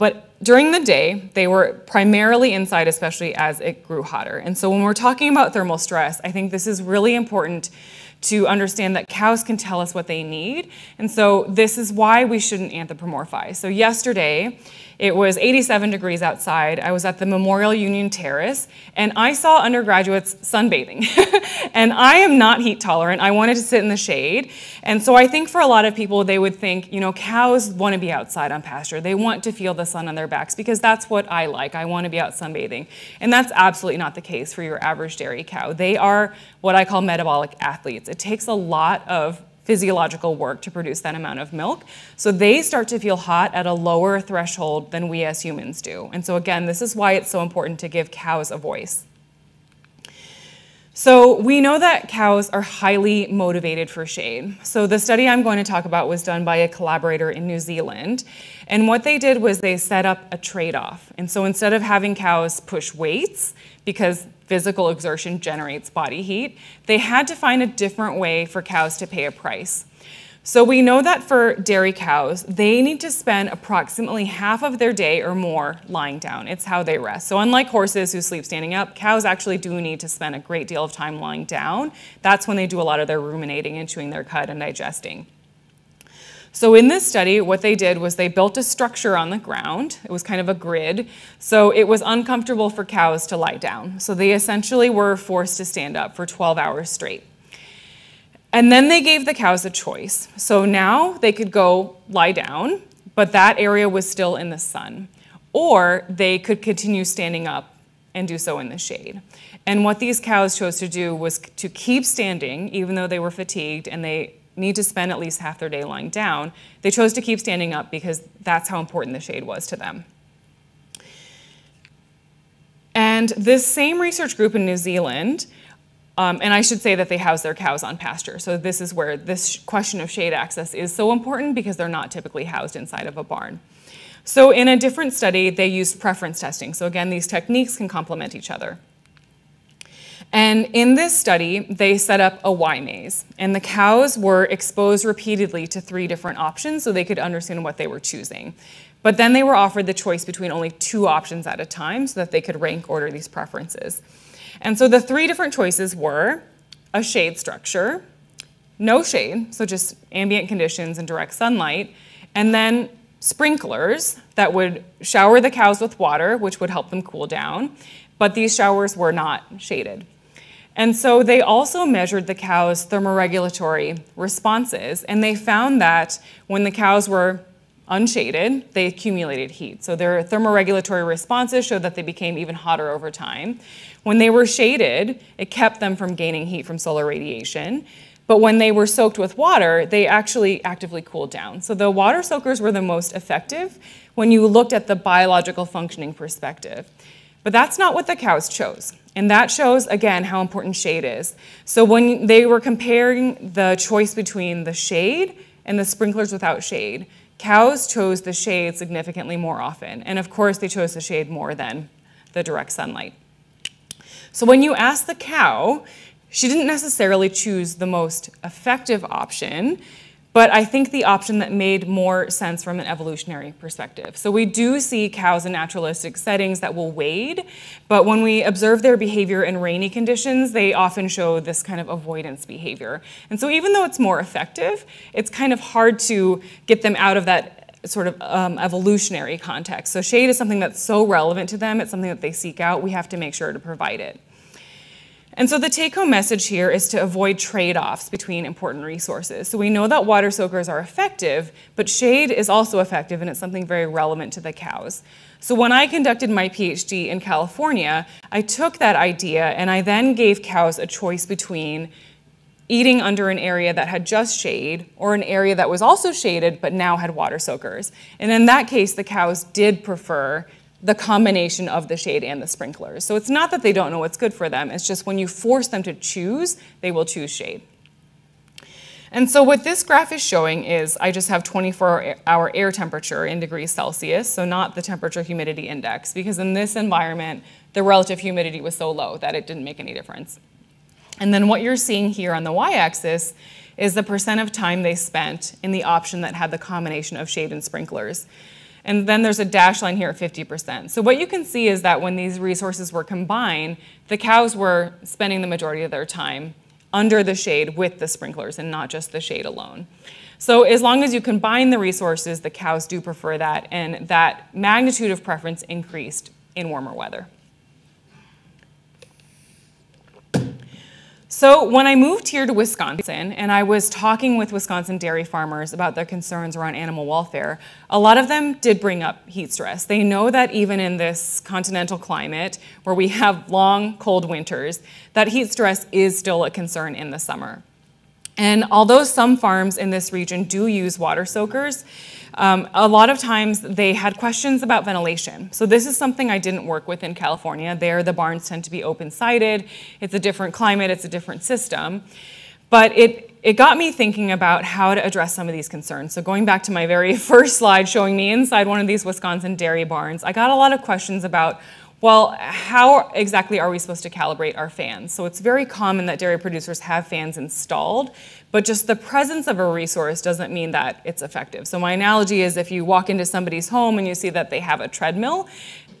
But during the day, they were primarily inside, especially as it grew hotter. And so when we're talking about thermal stress, I think this is really important to understand that cows can tell us what they need. And so this is why we shouldn't anthropomorphize. So yesterday, it was 87 degrees outside. I was at the Memorial Union Terrace and I saw undergraduates sunbathing. and I am not heat tolerant. I wanted to sit in the shade. And so I think for a lot of people, they would think, you know, cows want to be outside on pasture. They want to feel the sun on their backs because that's what I like. I want to be out sunbathing. And that's absolutely not the case for your average dairy cow. They are what I call metabolic athletes. It takes a lot of physiological work to produce that amount of milk. So they start to feel hot at a lower threshold than we as humans do. And so, again, this is why it's so important to give cows a voice. So we know that cows are highly motivated for shade. So the study I'm going to talk about was done by a collaborator in New Zealand. And what they did was they set up a trade-off. And so instead of having cows push weights, because physical exertion generates body heat, they had to find a different way for cows to pay a price. So we know that for dairy cows, they need to spend approximately half of their day or more lying down. It's how they rest. So unlike horses who sleep standing up, cows actually do need to spend a great deal of time lying down. That's when they do a lot of their ruminating and chewing their cud and digesting. So in this study, what they did was they built a structure on the ground. It was kind of a grid. So it was uncomfortable for cows to lie down. So they essentially were forced to stand up for 12 hours straight. And then they gave the cows a choice. So now they could go lie down, but that area was still in the sun. Or they could continue standing up and do so in the shade. And what these cows chose to do was to keep standing, even though they were fatigued and they need to spend at least half their day lying down, they chose to keep standing up because that's how important the shade was to them. And this same research group in New Zealand, um, and I should say that they house their cows on pasture. So this is where this question of shade access is so important because they're not typically housed inside of a barn. So in a different study, they used preference testing. So again, these techniques can complement each other. And in this study, they set up a Y maze, and the cows were exposed repeatedly to three different options so they could understand what they were choosing. But then they were offered the choice between only two options at a time so that they could rank order these preferences. And so the three different choices were a shade structure, no shade, so just ambient conditions and direct sunlight, and then sprinklers that would shower the cows with water, which would help them cool down, but these showers were not shaded. And so they also measured the cows' thermoregulatory responses, and they found that when the cows were unshaded, they accumulated heat. So their thermoregulatory responses showed that they became even hotter over time. When they were shaded, it kept them from gaining heat from solar radiation. But when they were soaked with water, they actually actively cooled down. So the water soakers were the most effective when you looked at the biological functioning perspective. But that's not what the cows chose. And that shows, again, how important shade is. So when they were comparing the choice between the shade and the sprinklers without shade, cows chose the shade significantly more often. And of course, they chose the shade more than the direct sunlight. So when you ask the cow, she didn't necessarily choose the most effective option, but I think the option that made more sense from an evolutionary perspective. So we do see cows in naturalistic settings that will wade, but when we observe their behavior in rainy conditions, they often show this kind of avoidance behavior. And so even though it's more effective, it's kind of hard to get them out of that sort of um, evolutionary context. So shade is something that's so relevant to them, it's something that they seek out, we have to make sure to provide it. And so the take home message here is to avoid trade offs between important resources. So we know that water soakers are effective, but shade is also effective and it's something very relevant to the cows. So when I conducted my PhD in California, I took that idea and I then gave cows a choice between eating under an area that had just shade or an area that was also shaded but now had water soakers. And in that case, the cows did prefer the combination of the shade and the sprinklers. So it's not that they don't know what's good for them, it's just when you force them to choose, they will choose shade. And so what this graph is showing is I just have 24 hour air temperature in degrees Celsius, so not the temperature humidity index, because in this environment, the relative humidity was so low that it didn't make any difference. And then what you're seeing here on the y-axis is the percent of time they spent in the option that had the combination of shade and sprinklers. And then there's a dash line here at 50%. So what you can see is that when these resources were combined, the cows were spending the majority of their time under the shade with the sprinklers and not just the shade alone. So as long as you combine the resources, the cows do prefer that, and that magnitude of preference increased in warmer weather. So when I moved here to Wisconsin and I was talking with Wisconsin dairy farmers about their concerns around animal welfare, a lot of them did bring up heat stress. They know that even in this continental climate where we have long, cold winters, that heat stress is still a concern in the summer. And although some farms in this region do use water soakers, um, a lot of times they had questions about ventilation. So this is something I didn't work with in California. There, the barns tend to be open-sided. It's a different climate. It's a different system. But it, it got me thinking about how to address some of these concerns. So going back to my very first slide showing me inside one of these Wisconsin dairy barns, I got a lot of questions about well, how exactly are we supposed to calibrate our fans? So it's very common that dairy producers have fans installed, but just the presence of a resource doesn't mean that it's effective. So my analogy is if you walk into somebody's home and you see that they have a treadmill,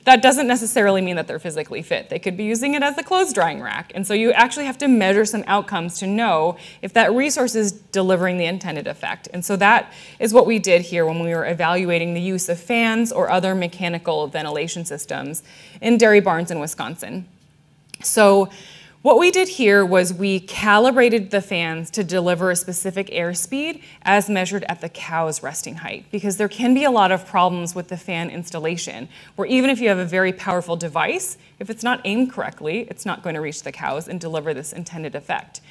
that doesn't necessarily mean that they're physically fit. They could be using it as a clothes drying rack. And so you actually have to measure some outcomes to know if that resource is delivering the intended effect. And so that is what we did here when we were evaluating the use of fans or other mechanical ventilation systems in dairy barns in Wisconsin. So what we did here was we calibrated the fans to deliver a specific airspeed as measured at the cow's resting height because there can be a lot of problems with the fan installation where even if you have a very powerful device, if it's not aimed correctly, it's not going to reach the cows and deliver this intended effect.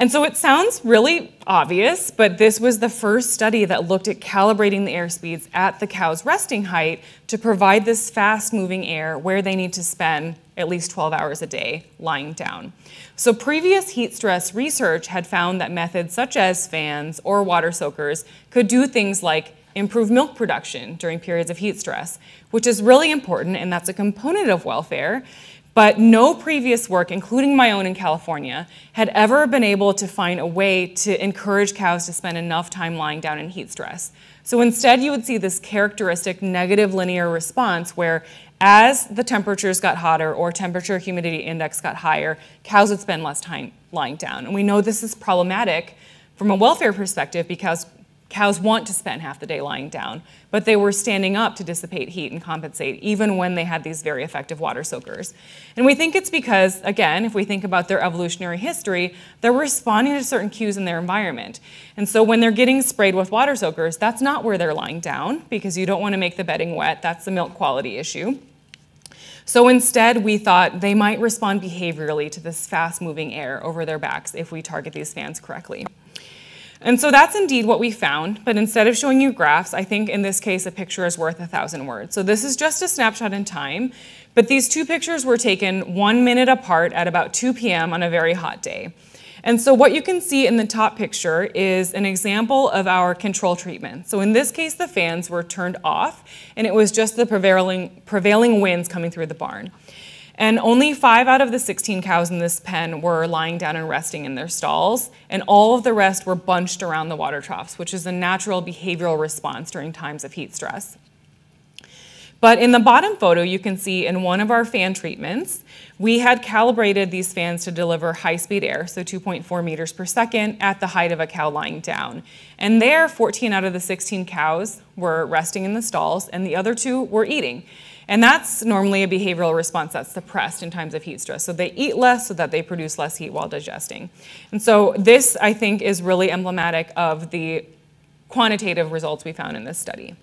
And so it sounds really obvious, but this was the first study that looked at calibrating the air speeds at the cow's resting height to provide this fast moving air where they need to spend at least 12 hours a day lying down. So previous heat stress research had found that methods such as fans or water soakers could do things like improve milk production during periods of heat stress, which is really important and that's a component of welfare. But no previous work, including my own in California, had ever been able to find a way to encourage cows to spend enough time lying down in heat stress. So instead, you would see this characteristic negative linear response where as the temperatures got hotter or temperature humidity index got higher, cows would spend less time lying down. And we know this is problematic from a welfare perspective because Cows want to spend half the day lying down, but they were standing up to dissipate heat and compensate, even when they had these very effective water soakers. And we think it's because, again, if we think about their evolutionary history, they're responding to certain cues in their environment. And so when they're getting sprayed with water soakers, that's not where they're lying down because you don't want to make the bedding wet. That's the milk quality issue. So instead, we thought they might respond behaviorally to this fast moving air over their backs if we target these fans correctly. And so that's indeed what we found, but instead of showing you graphs, I think in this case a picture is worth a thousand words. So this is just a snapshot in time, but these two pictures were taken one minute apart at about 2 p.m. on a very hot day. And so what you can see in the top picture is an example of our control treatment. So in this case, the fans were turned off, and it was just the prevailing, prevailing winds coming through the barn. And only five out of the 16 cows in this pen were lying down and resting in their stalls, and all of the rest were bunched around the water troughs, which is a natural behavioral response during times of heat stress. But in the bottom photo, you can see in one of our fan treatments, we had calibrated these fans to deliver high speed air, so 2.4 meters per second, at the height of a cow lying down. And there, 14 out of the 16 cows were resting in the stalls, and the other two were eating. And that's normally a behavioral response that's suppressed in times of heat stress. So they eat less so that they produce less heat while digesting. And so this, I think, is really emblematic of the quantitative results we found in this study.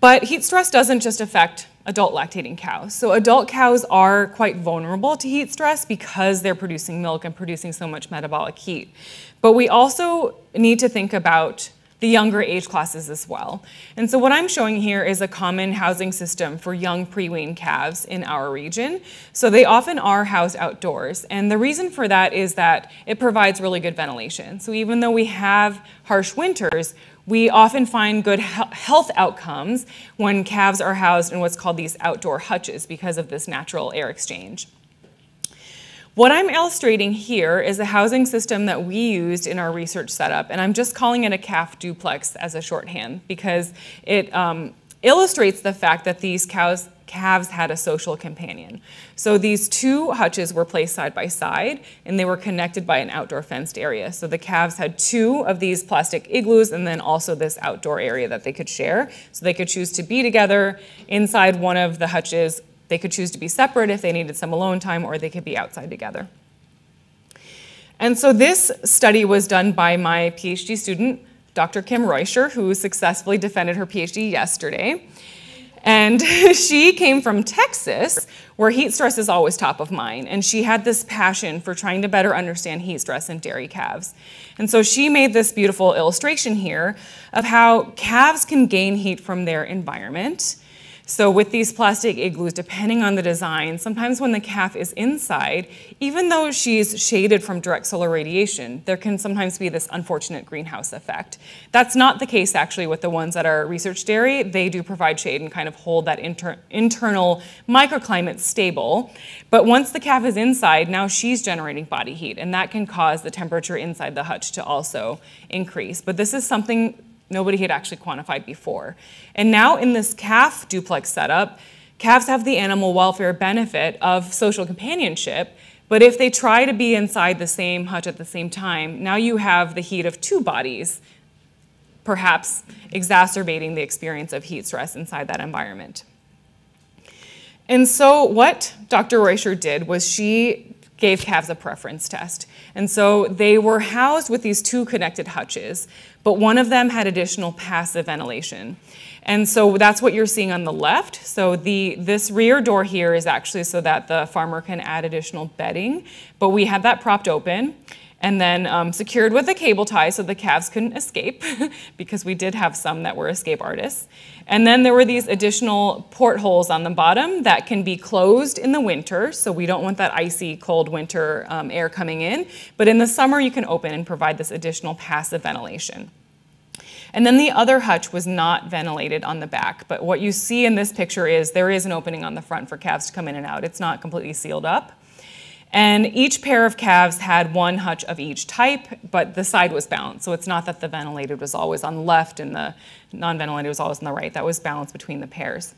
But heat stress doesn't just affect adult lactating cows. So adult cows are quite vulnerable to heat stress because they're producing milk and producing so much metabolic heat. But we also need to think about the younger age classes as well. And so what I'm showing here is a common housing system for young pre-wean calves in our region. So they often are housed outdoors. And the reason for that is that it provides really good ventilation. So even though we have harsh winters, we often find good health outcomes when calves are housed in what's called these outdoor hutches because of this natural air exchange. What I'm illustrating here is a housing system that we used in our research setup, and I'm just calling it a calf duplex as a shorthand because it um, illustrates the fact that these cows calves had a social companion. So these two hutches were placed side by side and they were connected by an outdoor fenced area. So the calves had two of these plastic igloos and then also this outdoor area that they could share. So they could choose to be together inside one of the hutches they could choose to be separate if they needed some alone time, or they could be outside together. And so this study was done by my PhD student, Dr. Kim Reuscher, who successfully defended her PhD yesterday. And she came from Texas, where heat stress is always top of mind. And she had this passion for trying to better understand heat stress in dairy calves. And so she made this beautiful illustration here of how calves can gain heat from their environment so with these plastic igloos, depending on the design, sometimes when the calf is inside, even though she's shaded from direct solar radiation, there can sometimes be this unfortunate greenhouse effect. That's not the case actually with the ones that are research dairy. They do provide shade and kind of hold that inter internal microclimate stable. But once the calf is inside, now she's generating body heat, and that can cause the temperature inside the hutch to also increase. But this is something nobody had actually quantified before. And now in this calf duplex setup, calves have the animal welfare benefit of social companionship, but if they try to be inside the same hutch at the same time, now you have the heat of two bodies, perhaps exacerbating the experience of heat stress inside that environment. And so what Dr. Reuscher did was she gave calves a preference test. And so they were housed with these two connected hutches, but one of them had additional passive ventilation. And so that's what you're seeing on the left. So the this rear door here is actually so that the farmer can add additional bedding, but we had that propped open and then um, secured with a cable tie so the calves couldn't escape because we did have some that were escape artists. And then there were these additional portholes on the bottom that can be closed in the winter, so we don't want that icy cold winter um, air coming in. But in the summer, you can open and provide this additional passive ventilation. And then the other hutch was not ventilated on the back, but what you see in this picture is there is an opening on the front for calves to come in and out. It's not completely sealed up. And each pair of calves had one hutch of each type, but the side was balanced. So it's not that the ventilated was always on the left and the non-ventilated was always on the right. That was balanced between the pairs.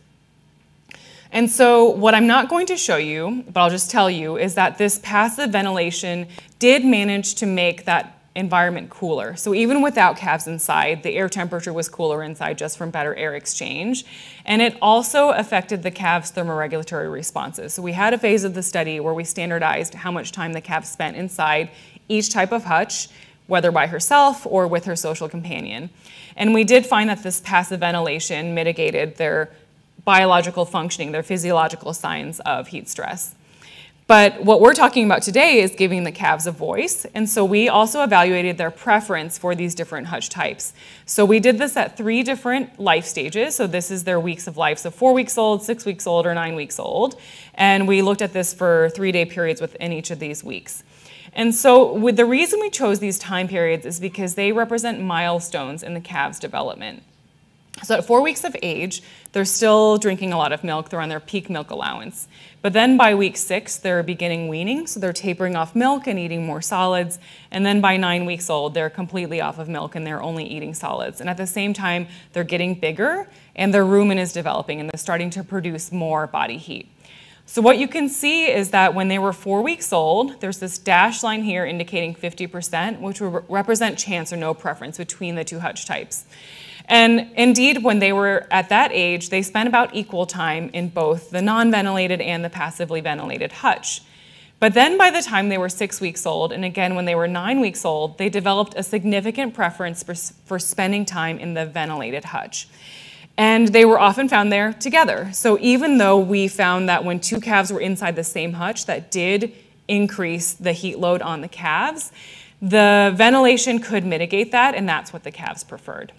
And so what I'm not going to show you, but I'll just tell you, is that this passive ventilation did manage to make that environment cooler. So even without calves inside, the air temperature was cooler inside just from better air exchange. And it also affected the calves' thermoregulatory responses. So we had a phase of the study where we standardized how much time the calf spent inside each type of hutch, whether by herself or with her social companion. And we did find that this passive ventilation mitigated their biological functioning, their physiological signs of heat stress. But what we're talking about today is giving the calves a voice. And so we also evaluated their preference for these different hutch types. So we did this at three different life stages. So this is their weeks of life. So four weeks old, six weeks old, or nine weeks old. And we looked at this for three day periods within each of these weeks. And so with the reason we chose these time periods is because they represent milestones in the calves' development. So at four weeks of age, they're still drinking a lot of milk. They're on their peak milk allowance. But then by week six, they're beginning weaning. So they're tapering off milk and eating more solids. And then by nine weeks old, they're completely off of milk and they're only eating solids. And at the same time, they're getting bigger and their rumen is developing and they're starting to produce more body heat. So what you can see is that when they were four weeks old, there's this dashed line here indicating 50%, which would represent chance or no preference between the two hutch types. And indeed, when they were at that age, they spent about equal time in both the non ventilated and the passively ventilated hutch. But then by the time they were six weeks old, and again when they were nine weeks old, they developed a significant preference for, for spending time in the ventilated hutch. And they were often found there together. So even though we found that when two calves were inside the same hutch, that did increase the heat load on the calves, the ventilation could mitigate that, and that's what the calves preferred.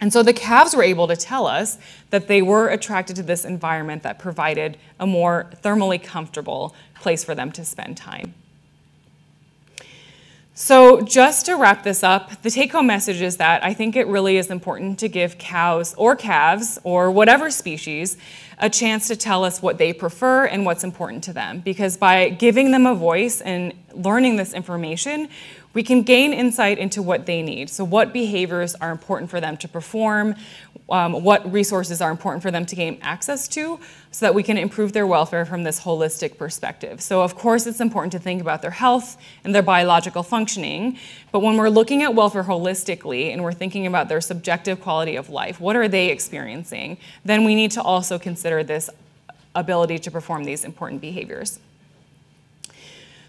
And so the calves were able to tell us that they were attracted to this environment that provided a more thermally comfortable place for them to spend time. So, just to wrap this up, the take home message is that I think it really is important to give cows or calves or whatever species a chance to tell us what they prefer and what's important to them. Because by giving them a voice and learning this information, we can gain insight into what they need. So, what behaviors are important for them to perform, um, what resources are important for them to gain access to, so that we can improve their welfare from this holistic perspective. So, of course, it's important to think about their health and their biological functioning, but when we're looking at welfare holistically and we're thinking about their subjective quality of life, what are they experiencing, then we need to also consider this ability to perform these important behaviors.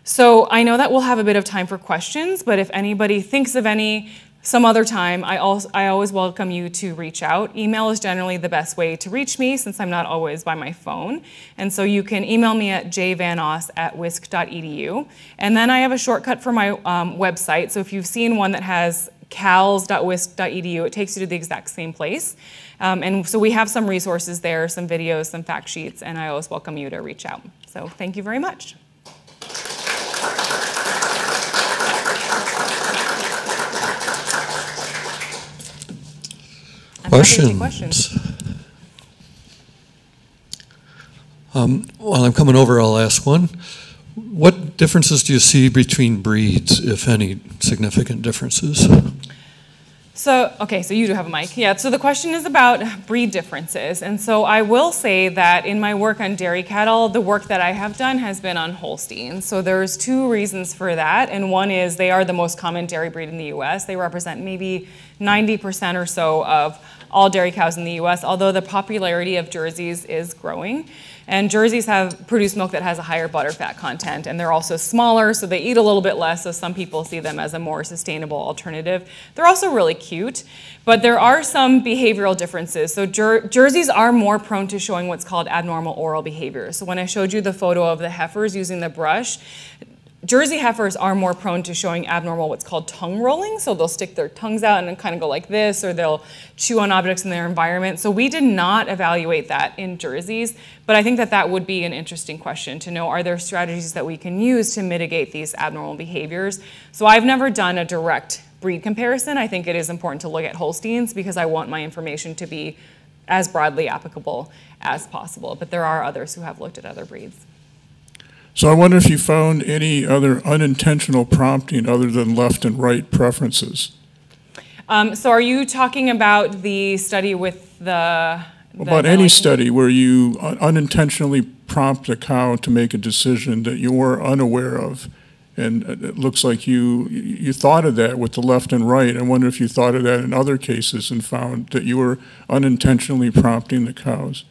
So I know that we'll have a bit of time for questions, but if anybody thinks of any some other time, I, also, I always welcome you to reach out. Email is generally the best way to reach me since I'm not always by my phone. And so you can email me at jvanos at wisc.edu. And then I have a shortcut for my um, website. So if you've seen one that has cals.wisc.edu, it takes you to the exact same place. Um, and so we have some resources there, some videos, some fact sheets, and I always welcome you to reach out. So thank you very much. Questions? questions. Um, while I'm coming over, I'll ask one. What differences do you see between breeds, if any significant differences? So, okay, so you do have a mic. Yeah, so the question is about breed differences. And so I will say that in my work on dairy cattle, the work that I have done has been on Holsteins. So there's two reasons for that. And one is they are the most common dairy breed in the US. They represent maybe 90% or so of all dairy cows in the US, although the popularity of Jerseys is growing. And Jerseys have produced milk that has a higher butterfat content, and they're also smaller, so they eat a little bit less, so some people see them as a more sustainable alternative. They're also really cute, but there are some behavioral differences. So jer Jerseys are more prone to showing what's called abnormal oral behavior. So when I showed you the photo of the heifers using the brush, Jersey heifers are more prone to showing abnormal what's called tongue rolling. So they'll stick their tongues out and kind of go like this, or they'll chew on objects in their environment. So we did not evaluate that in Jerseys, but I think that that would be an interesting question to know, are there strategies that we can use to mitigate these abnormal behaviors? So I've never done a direct breed comparison. I think it is important to look at Holsteins because I want my information to be as broadly applicable as possible. But there are others who have looked at other breeds. So I wonder if you found any other unintentional prompting other than left and right preferences. Um, so are you talking about the study with the... the About any study where you unintentionally prompt a cow to make a decision that you were unaware of. And it it looks like you, you thought of that with the left and right. I wonder if you thought of that in other cases and found that you were unintentionally prompting the cows.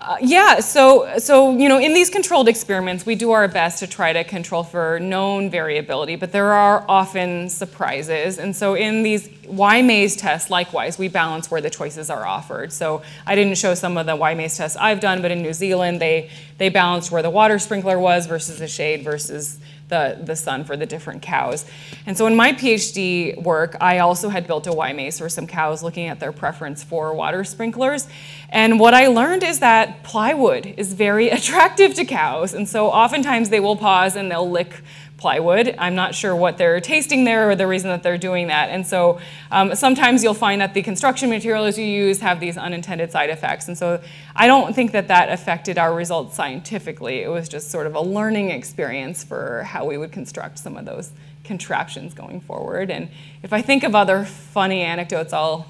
Uh, yeah, so, so, you know, in these controlled experiments, we do our best to try to control for known variability, but there are often surprises. And so in these Y maze tests, likewise, we balance where the choices are offered. So I didn't show some of the Y maze tests I've done, but in New Zealand, they, they balanced where the water sprinkler was versus the shade versus the, the sun for the different cows. And so in my PhD work, I also had built a Y maze for some cows looking at their preference for water sprinklers. And what I learned is that plywood is very attractive to cows. And so oftentimes they will pause and they'll lick plywood. I'm not sure what they're tasting there or the reason that they're doing that. And so um, sometimes you'll find that the construction materials you use have these unintended side effects. And so I don't think that that affected our results scientifically. It was just sort of a learning experience for how we would construct some of those contraptions going forward. And if I think of other funny anecdotes, I'll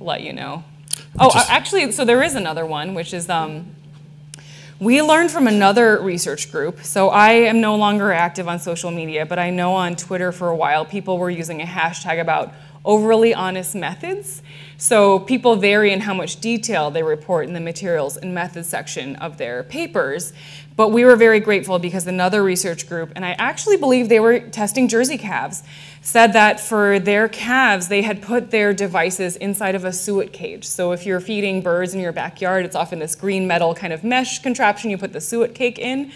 let you know. Oh, actually, so there is another one, which is um, we learned from another research group. So I am no longer active on social media, but I know on Twitter for a while people were using a hashtag about overly honest methods. So people vary in how much detail they report in the materials and methods section of their papers. But we were very grateful because another research group, and I actually believe they were testing Jersey calves, said that for their calves, they had put their devices inside of a suet cage. So if you're feeding birds in your backyard, it's often this green metal kind of mesh contraption you put the suet cake in.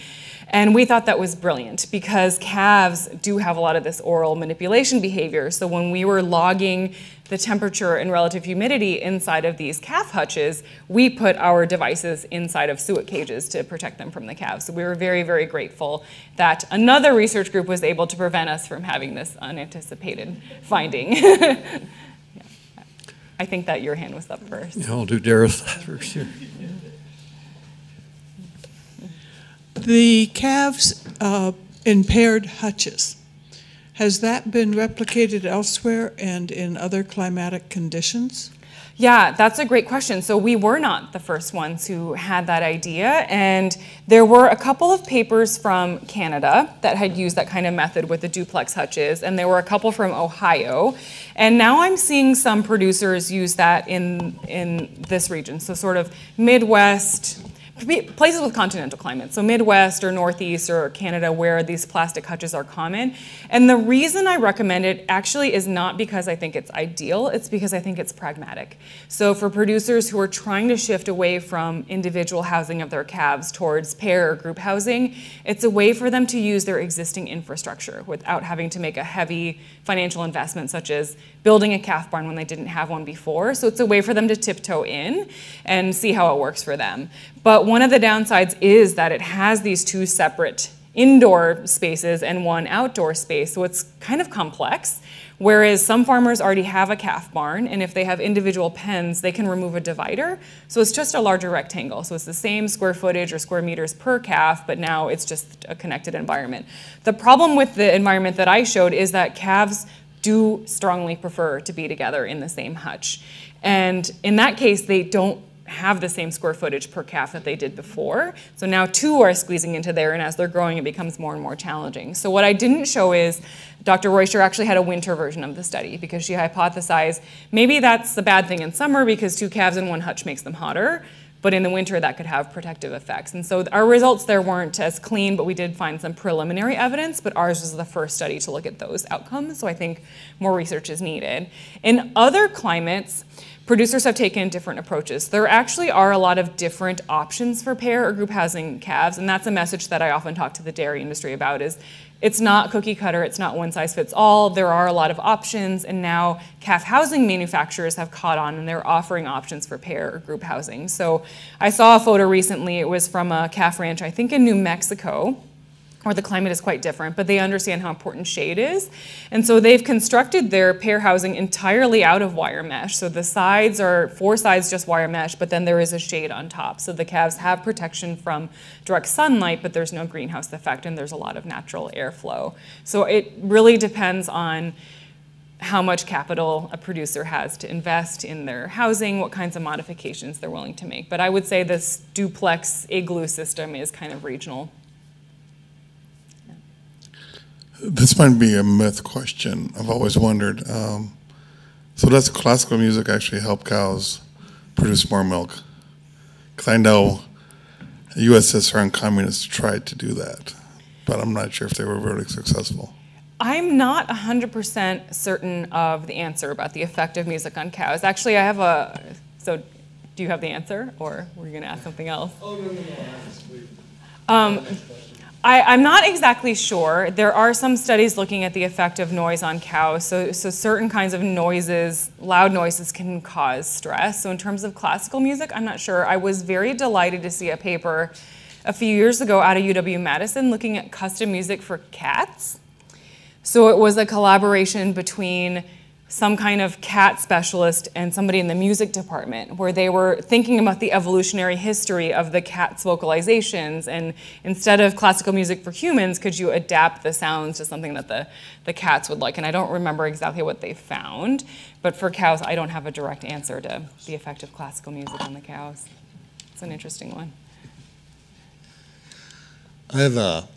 And we thought that was brilliant because calves do have a lot of this oral manipulation behavior. So when we were logging the temperature and relative humidity inside of these calf hutches, we put our devices inside of suet cages to protect them from the calves. So we were very, very grateful that another research group was able to prevent us from having this unanticipated finding. Yeah. I think that your hand was up first. Yeah, I'll do Dareth first here. The calves uh, impaired hutches, has that been replicated elsewhere and in other climatic conditions? Yeah, that's a great question. So we were not the first ones who had that idea, and there were a couple of papers from Canada that had used that kind of method with the duplex hutches, and there were a couple from Ohio. And now I'm seeing some producers use that in in this region, so sort of Midwest, places with continental climates, so Midwest or Northeast or Canada where these plastic hutches are common. And the reason I recommend it actually is not because I think it's ideal, it's because I think it's pragmatic. So for producers who are trying to shift away from individual housing of their calves towards pair or group housing, it's a way for them to use their existing infrastructure without having to make a heavy financial investment such as building a calf barn when they didn't have one before. So it's a way for them to tiptoe in and see how it works for them. But one of the downsides is that it has these two separate indoor spaces and one outdoor space, so it's kind of complex. Whereas some farmers already have a calf barn, and if they have individual pens, they can remove a divider. So it's just a larger rectangle. So it's the same square footage or square meters per calf, but now it's just a connected environment. The problem with the environment that I showed is that calves do strongly prefer to be together in the same hutch. And in that case, they don't have the same square footage per calf that they did before. So now two are squeezing into there, and as they're growing, it becomes more and more challenging. So what I didn't show is Dr. Reuscher actually had a winter version of the study because she hypothesized maybe that's the bad thing in summer because two calves in one hutch makes them hotter. But in the winter, that could have protective effects. And so our results there weren't as clean, but we did find some preliminary evidence. But ours was the first study to look at those outcomes. So I think more research is needed. In other climates, producers have taken different approaches. There actually are a lot of different options for pair or group housing calves, and that's a message that I often talk to the dairy industry about is it's not cookie cutter, it's not one size fits all. There are a lot of options, and now calf housing manufacturers have caught on and they're offering options for pair or group housing. So I saw a photo recently, it was from a calf ranch, I think in New Mexico where the climate is quite different, but they understand how important shade is. And so they've constructed their pair housing entirely out of wire mesh. So the sides are four sides just wire mesh, but then there is a shade on top. So the calves have protection from direct sunlight, but there's no greenhouse effect and there's a lot of natural airflow. So it really depends on how much capital a producer has to invest in their housing, what kinds of modifications they're willing to make. But I would say this duplex igloo system is kind of regional This might be a myth question. I've always wondered. Um, so does classical music actually help cows produce more milk? Because I know USSR and communists tried to do that, but I'm not sure if they were really successful. I'm not 100% certain of the answer about the effect of music on cows. Actually, I have a. So, do you have the answer, or were you going to ask something else? Oh, no, no, no. Um, I, am not exactly sure. There are some studies looking at the effect of noise on cows. So, so certain kinds of noises, loud noises, can cause stress. So in terms of classical music, I'm not sure. I was very delighted to see a paper a few years ago out of UW Madison looking at custom music for cats. So it was a collaboration between some kind of cat specialist and somebody in the music department where they were thinking about the evolutionary history of the cat's vocalizations. And instead of classical music for humans could you adapt the sounds to something that the, the cats would like? And i don't remember exactly what they found but for cows i don't have a direct answer to the effect of classical music on the cows. It's an interesting one. I have a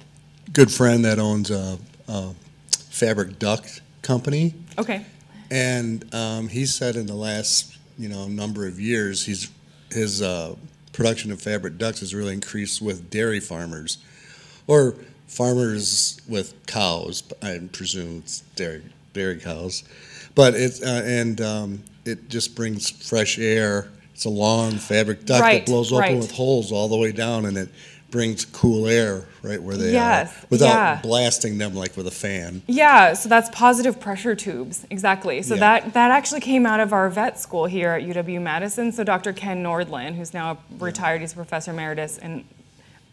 good friend that owns a, a fabric duct company. Okay and um, he said in the last you know number of years, he's his uh, production of fabric ducts has really increased with dairy farmers, or farmers with cows. I presume it's dairy dairy cows, but it uh, and um, it just brings fresh air. It's a long fabric duct right, that blows open right. with holes all the way down, and it brings cool air right where they yes, are without yeah. blasting them like with a fan. Yeah, so that's positive pressure tubes, exactly. So Yeah. that, that actually came out of our vet school here at UW Madison. So Dr. Ken Nordlund, who's now retired, he's a professor emeritus and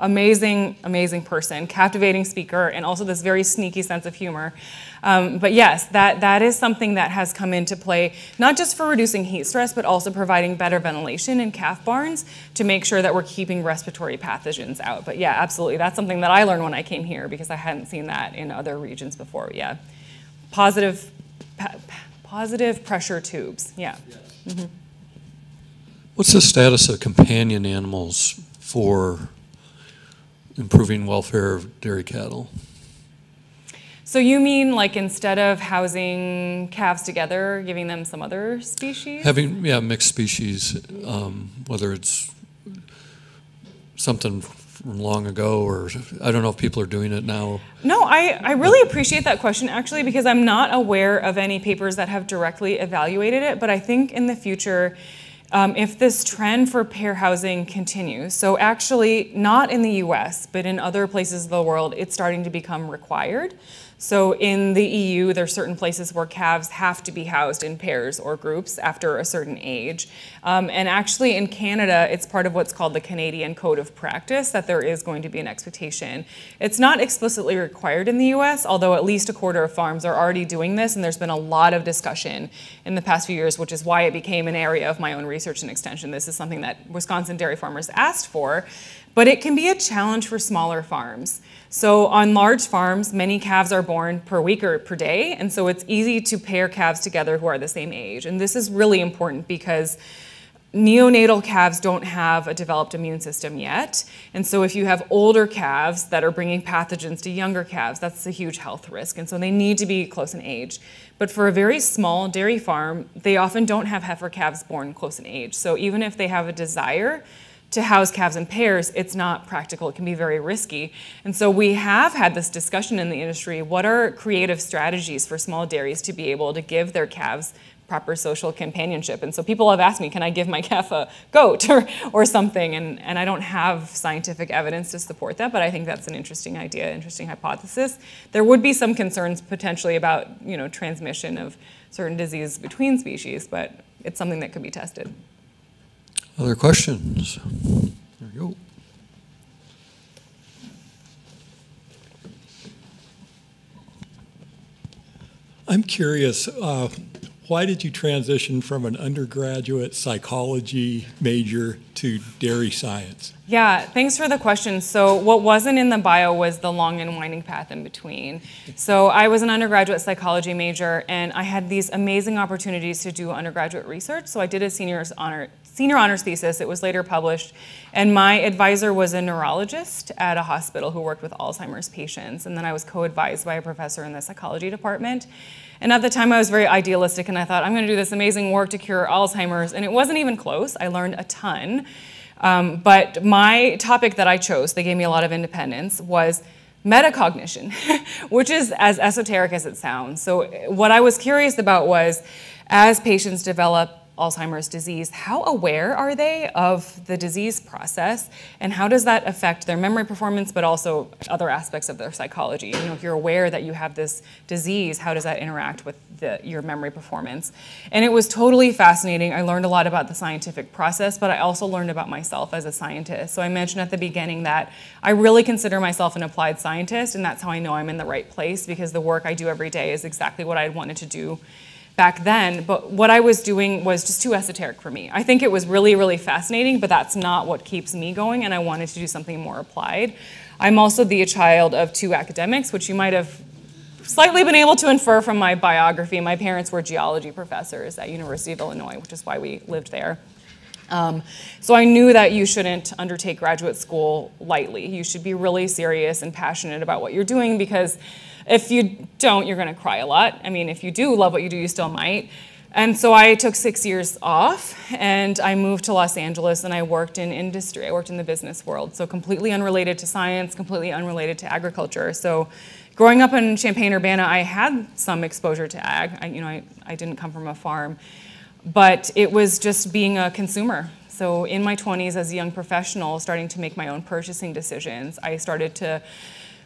amazing, amazing person, captivating speaker, and also this very sneaky sense of humor. Um, but yes, that, that is something that has come into play, not just for reducing heat stress, but also providing better ventilation in calf barns to make sure that we're keeping respiratory pathogens out. But yeah, absolutely. That's something that I learned when I came here because I hadn't seen that in other regions before. Yeah. Positive, pa- pa- positive pressure tubes. Yeah. What's the status of companion animals for improving welfare of dairy cattle? So you mean like instead of housing calves together, giving them some other species? Having, yeah, mixed species, um, whether it's something from long ago or I don't know if people are doing it now. No, I, I really appreciate that question actually because I'm not aware of any papers that have directly evaluated it, but I think in the future, um, if this trend for pair housing continues, so actually not in the US, but in other places of the world, it's starting to become required. So in the EU, there are certain places where calves have to be housed in pairs or groups after a certain age. Um, and actually in Canada, it's part of what's called the Canadian Code of Practice that there is going to be an expectation. It's not explicitly required in the US, although at least a quarter of farms are already doing this, and there's been a lot of discussion in the past few years, which is why it became an area of my own research and extension. This is something that Wisconsin dairy farmers asked for, but it can be a challenge for smaller farms. So on large farms, many calves are born per week or per day, and so it's easy to pair calves together who are the same age. And this is really important because neonatal calves don't have a developed immune system yet. And so if you have older calves that are bringing pathogens to younger calves, that's a huge health risk. And so they need to be close in age. But for a very small dairy farm, they often don't have heifer calves born close in age. So even if they have a desire to house calves in pairs, it's not practical. It can be very risky. And so we have had this discussion in the industry. What are creative strategies for small dairies to be able to give their calves proper social companionship? And so people have asked me, can I give my calf a goat or, or something? And, and I don't have scientific evidence to support that, but I think that's an interesting idea, interesting hypothesis. There would be some concerns potentially about you know, transmission of certain disease between species, but it's something that could be tested. Other questions? There you go. I'm curious, uh, why did you transition from an undergraduate psychology major to dairy science? Yeah, thanks for the question. So, what wasn't in the bio was the long and winding path in between. So, I was an undergraduate psychology major, and I had these amazing opportunities to do undergraduate research. So, I did a senior's honor, senior honors thesis. It was later published, and my advisor was a neurologist at a hospital who worked with Alzheimer's patients. And then I was co-advised by a professor in the psychology department. And at the time, I was very idealistic, and I thought, I'm going to do this amazing work to cure Alzheimer's. And it wasn't even close. I learned a ton. Um, but my topic that I chose, they gave me a lot of independence, was metacognition, which is as esoteric as it sounds. So, what I was curious about was as patients develop Alzheimer's disease, how aware are they of the disease process and how does that affect their memory performance but also other aspects of their psychology? You know, if you're aware that you have this disease, how does that interact with the, your memory performance? And it was totally fascinating. I learned a lot about the scientific process, but I also learned about myself as a scientist. So I mentioned at the beginning that I really consider myself an applied scientist and that's how I know I'm in the right place because the work I do every day is exactly what I wanted to do back then, but what I was doing was just too esoteric for me. I think it was really, really fascinating, but that's not what keeps me going, and I wanted to do something more applied. I'm also the child of two academics, which you might have slightly been able to infer from my biography. My parents were geology professors at University of Illinois, which is why we lived there. Um, so I knew that you shouldn't undertake graduate school lightly. You should be really serious and passionate about what you're doing because if you don't, you're going to cry a lot. I mean, if you do love what you do, you still might. And so I took six years off and I moved to Los Angeles and I worked in industry. I worked in the business world. So completely unrelated to science, completely unrelated to agriculture. So growing up in Champaign Urbana, I had some exposure to ag. I, you know, I, I didn't come from a farm, but it was just being a consumer. So in my 20s as a young professional, starting to make my own purchasing decisions, I started to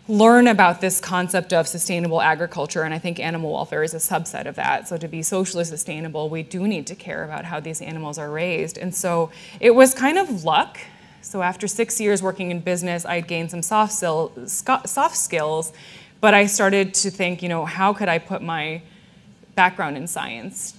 learn about this concept of sustainable agriculture, and I think animal welfare is a subset of that. So, to be socially sustainable, we do need to care about how these animals are raised. And so, it was kind of luck. So, after six years working in business, I had gained some soft, soft skills, but I started to think, you know, how could I put my background in science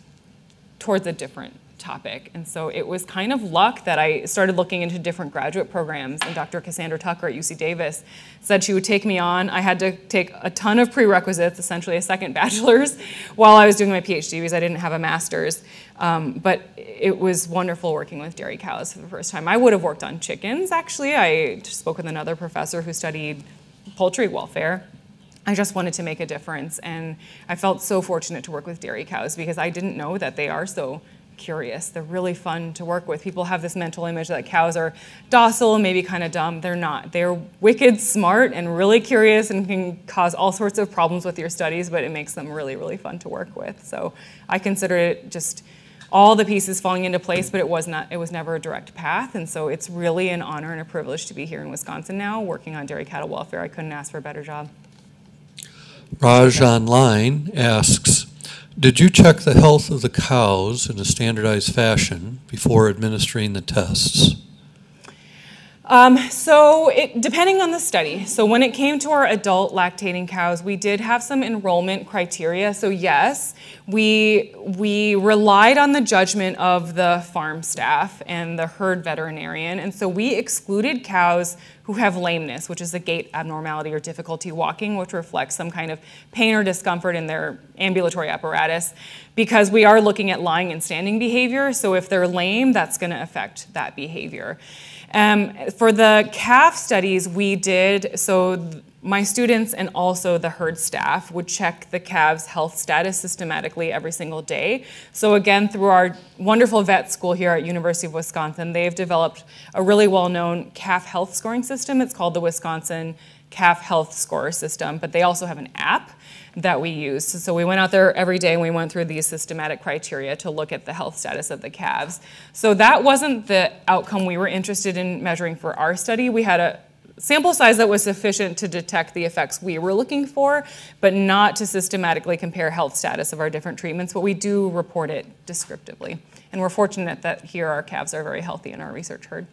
towards a different topic. And so it was kind of luck that I started looking into different graduate programs. And Dr. Cassandra Tucker at UC Davis said she would take me on. I had to take a ton of prerequisites, essentially a second bachelor's, while I was doing my PhD because I didn't have a master's. Um, but it was wonderful working with dairy cows for the first time. I would have worked on chickens, actually. I spoke with another professor who studied poultry welfare. I just wanted to make a difference, and I felt so fortunate to work with dairy cows because I didn't know that they are so curious. They're really fun to work with. People have this mental image that cows are docile, maybe kind of dumb. They're not. They're wicked smart and really curious and can cause all sorts of problems with your studies, but it makes them really, really fun to work with. So I consider it just all the pieces falling into place, but it was not it was never a direct path. And so it's really an honor and a privilege to be here in Wisconsin now, working on dairy cattle welfare. I couldn't ask for a better job. Raj online asks, did you check the health of the cows in a standardized fashion before administering the tests? Um, so, it, depending on the study, so when it came to our adult lactating cows, we did have some enrollment criteria. So, yes, we, we relied on the judgment of the farm staff and the herd veterinarian. And so, we excluded cows who have lameness, which is a gait abnormality or difficulty walking, which reflects some kind of pain or discomfort in their ambulatory apparatus, because we are looking at lying and standing behavior. So, if they're lame, that's going to affect that behavior. Um, for the calf studies, we did, so my students and also the herd staff would check the calves' health status systematically every single day. So again, through our wonderful vet school here at University of Wisconsin, they've developed a really well-known calf health scoring system. It's called the Wisconsin Calf Health Score System, but they also have an app that we use. So we went out there every day and we went through these systematic criteria to look at the health status of the calves. So that wasn't the outcome we were interested in measuring for our study. We had a sample size that was sufficient to detect the effects we were looking for, but not to systematically compare health status of our different treatments, but we do report it descriptively. And we're fortunate that here our calves are very healthy in our research herd.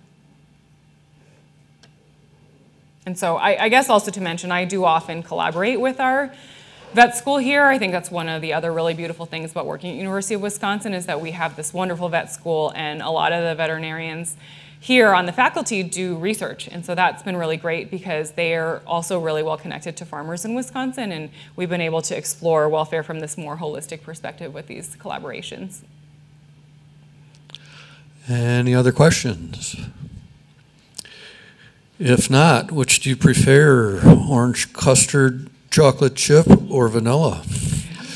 And so I, I guess also to mention, I do often collaborate with our vet school here. I think that's one of the other really beautiful things about working at University of Wisconsin is that we have this wonderful vet school and a lot of the veterinarians here on the faculty do research. And so that's been really great because they are also really well connected to farmers in Wisconsin and we've been able to explore welfare from this more holistic perspective with these collaborations. Any other questions? If not, which do you prefer, orange custard, chocolate chip, or vanilla?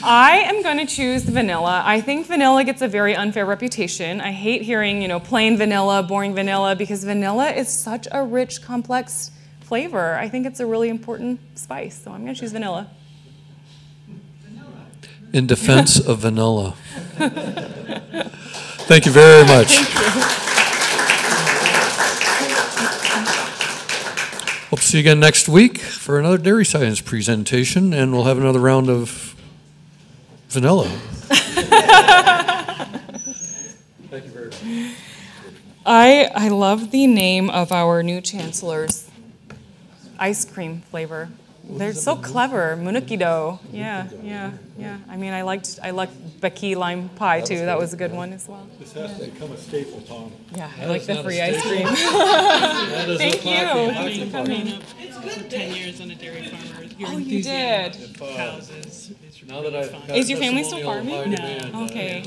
I am going to choose vanilla. I think vanilla gets a very unfair reputation. I hate hearing, you know, plain vanilla, boring vanilla, because vanilla is such a rich, complex flavor. I think it's a really important spice, so I'm going to choose vanilla. In defense of vanilla. Thank you very much. Hope to see you again next week for another dairy science presentation, and we'll have another round of vanilla. Thank you very much. I, I love the name of our new chancellor's ice cream flavor. They're so clever. Mnookie Dough. Yeah, yeah, yeah. I mean, I liked I liked Becky lime pie too. That was a good one as well. This has to become a staple, Tom. Yeah, I like the free ice cream. That is a Thank you. pocket- Thanks for coming. For 10 years on a dairy farmer. Oh, you did. enthusiasm for cows is, is Now that I've Is your family still farming? No. uh, Okay.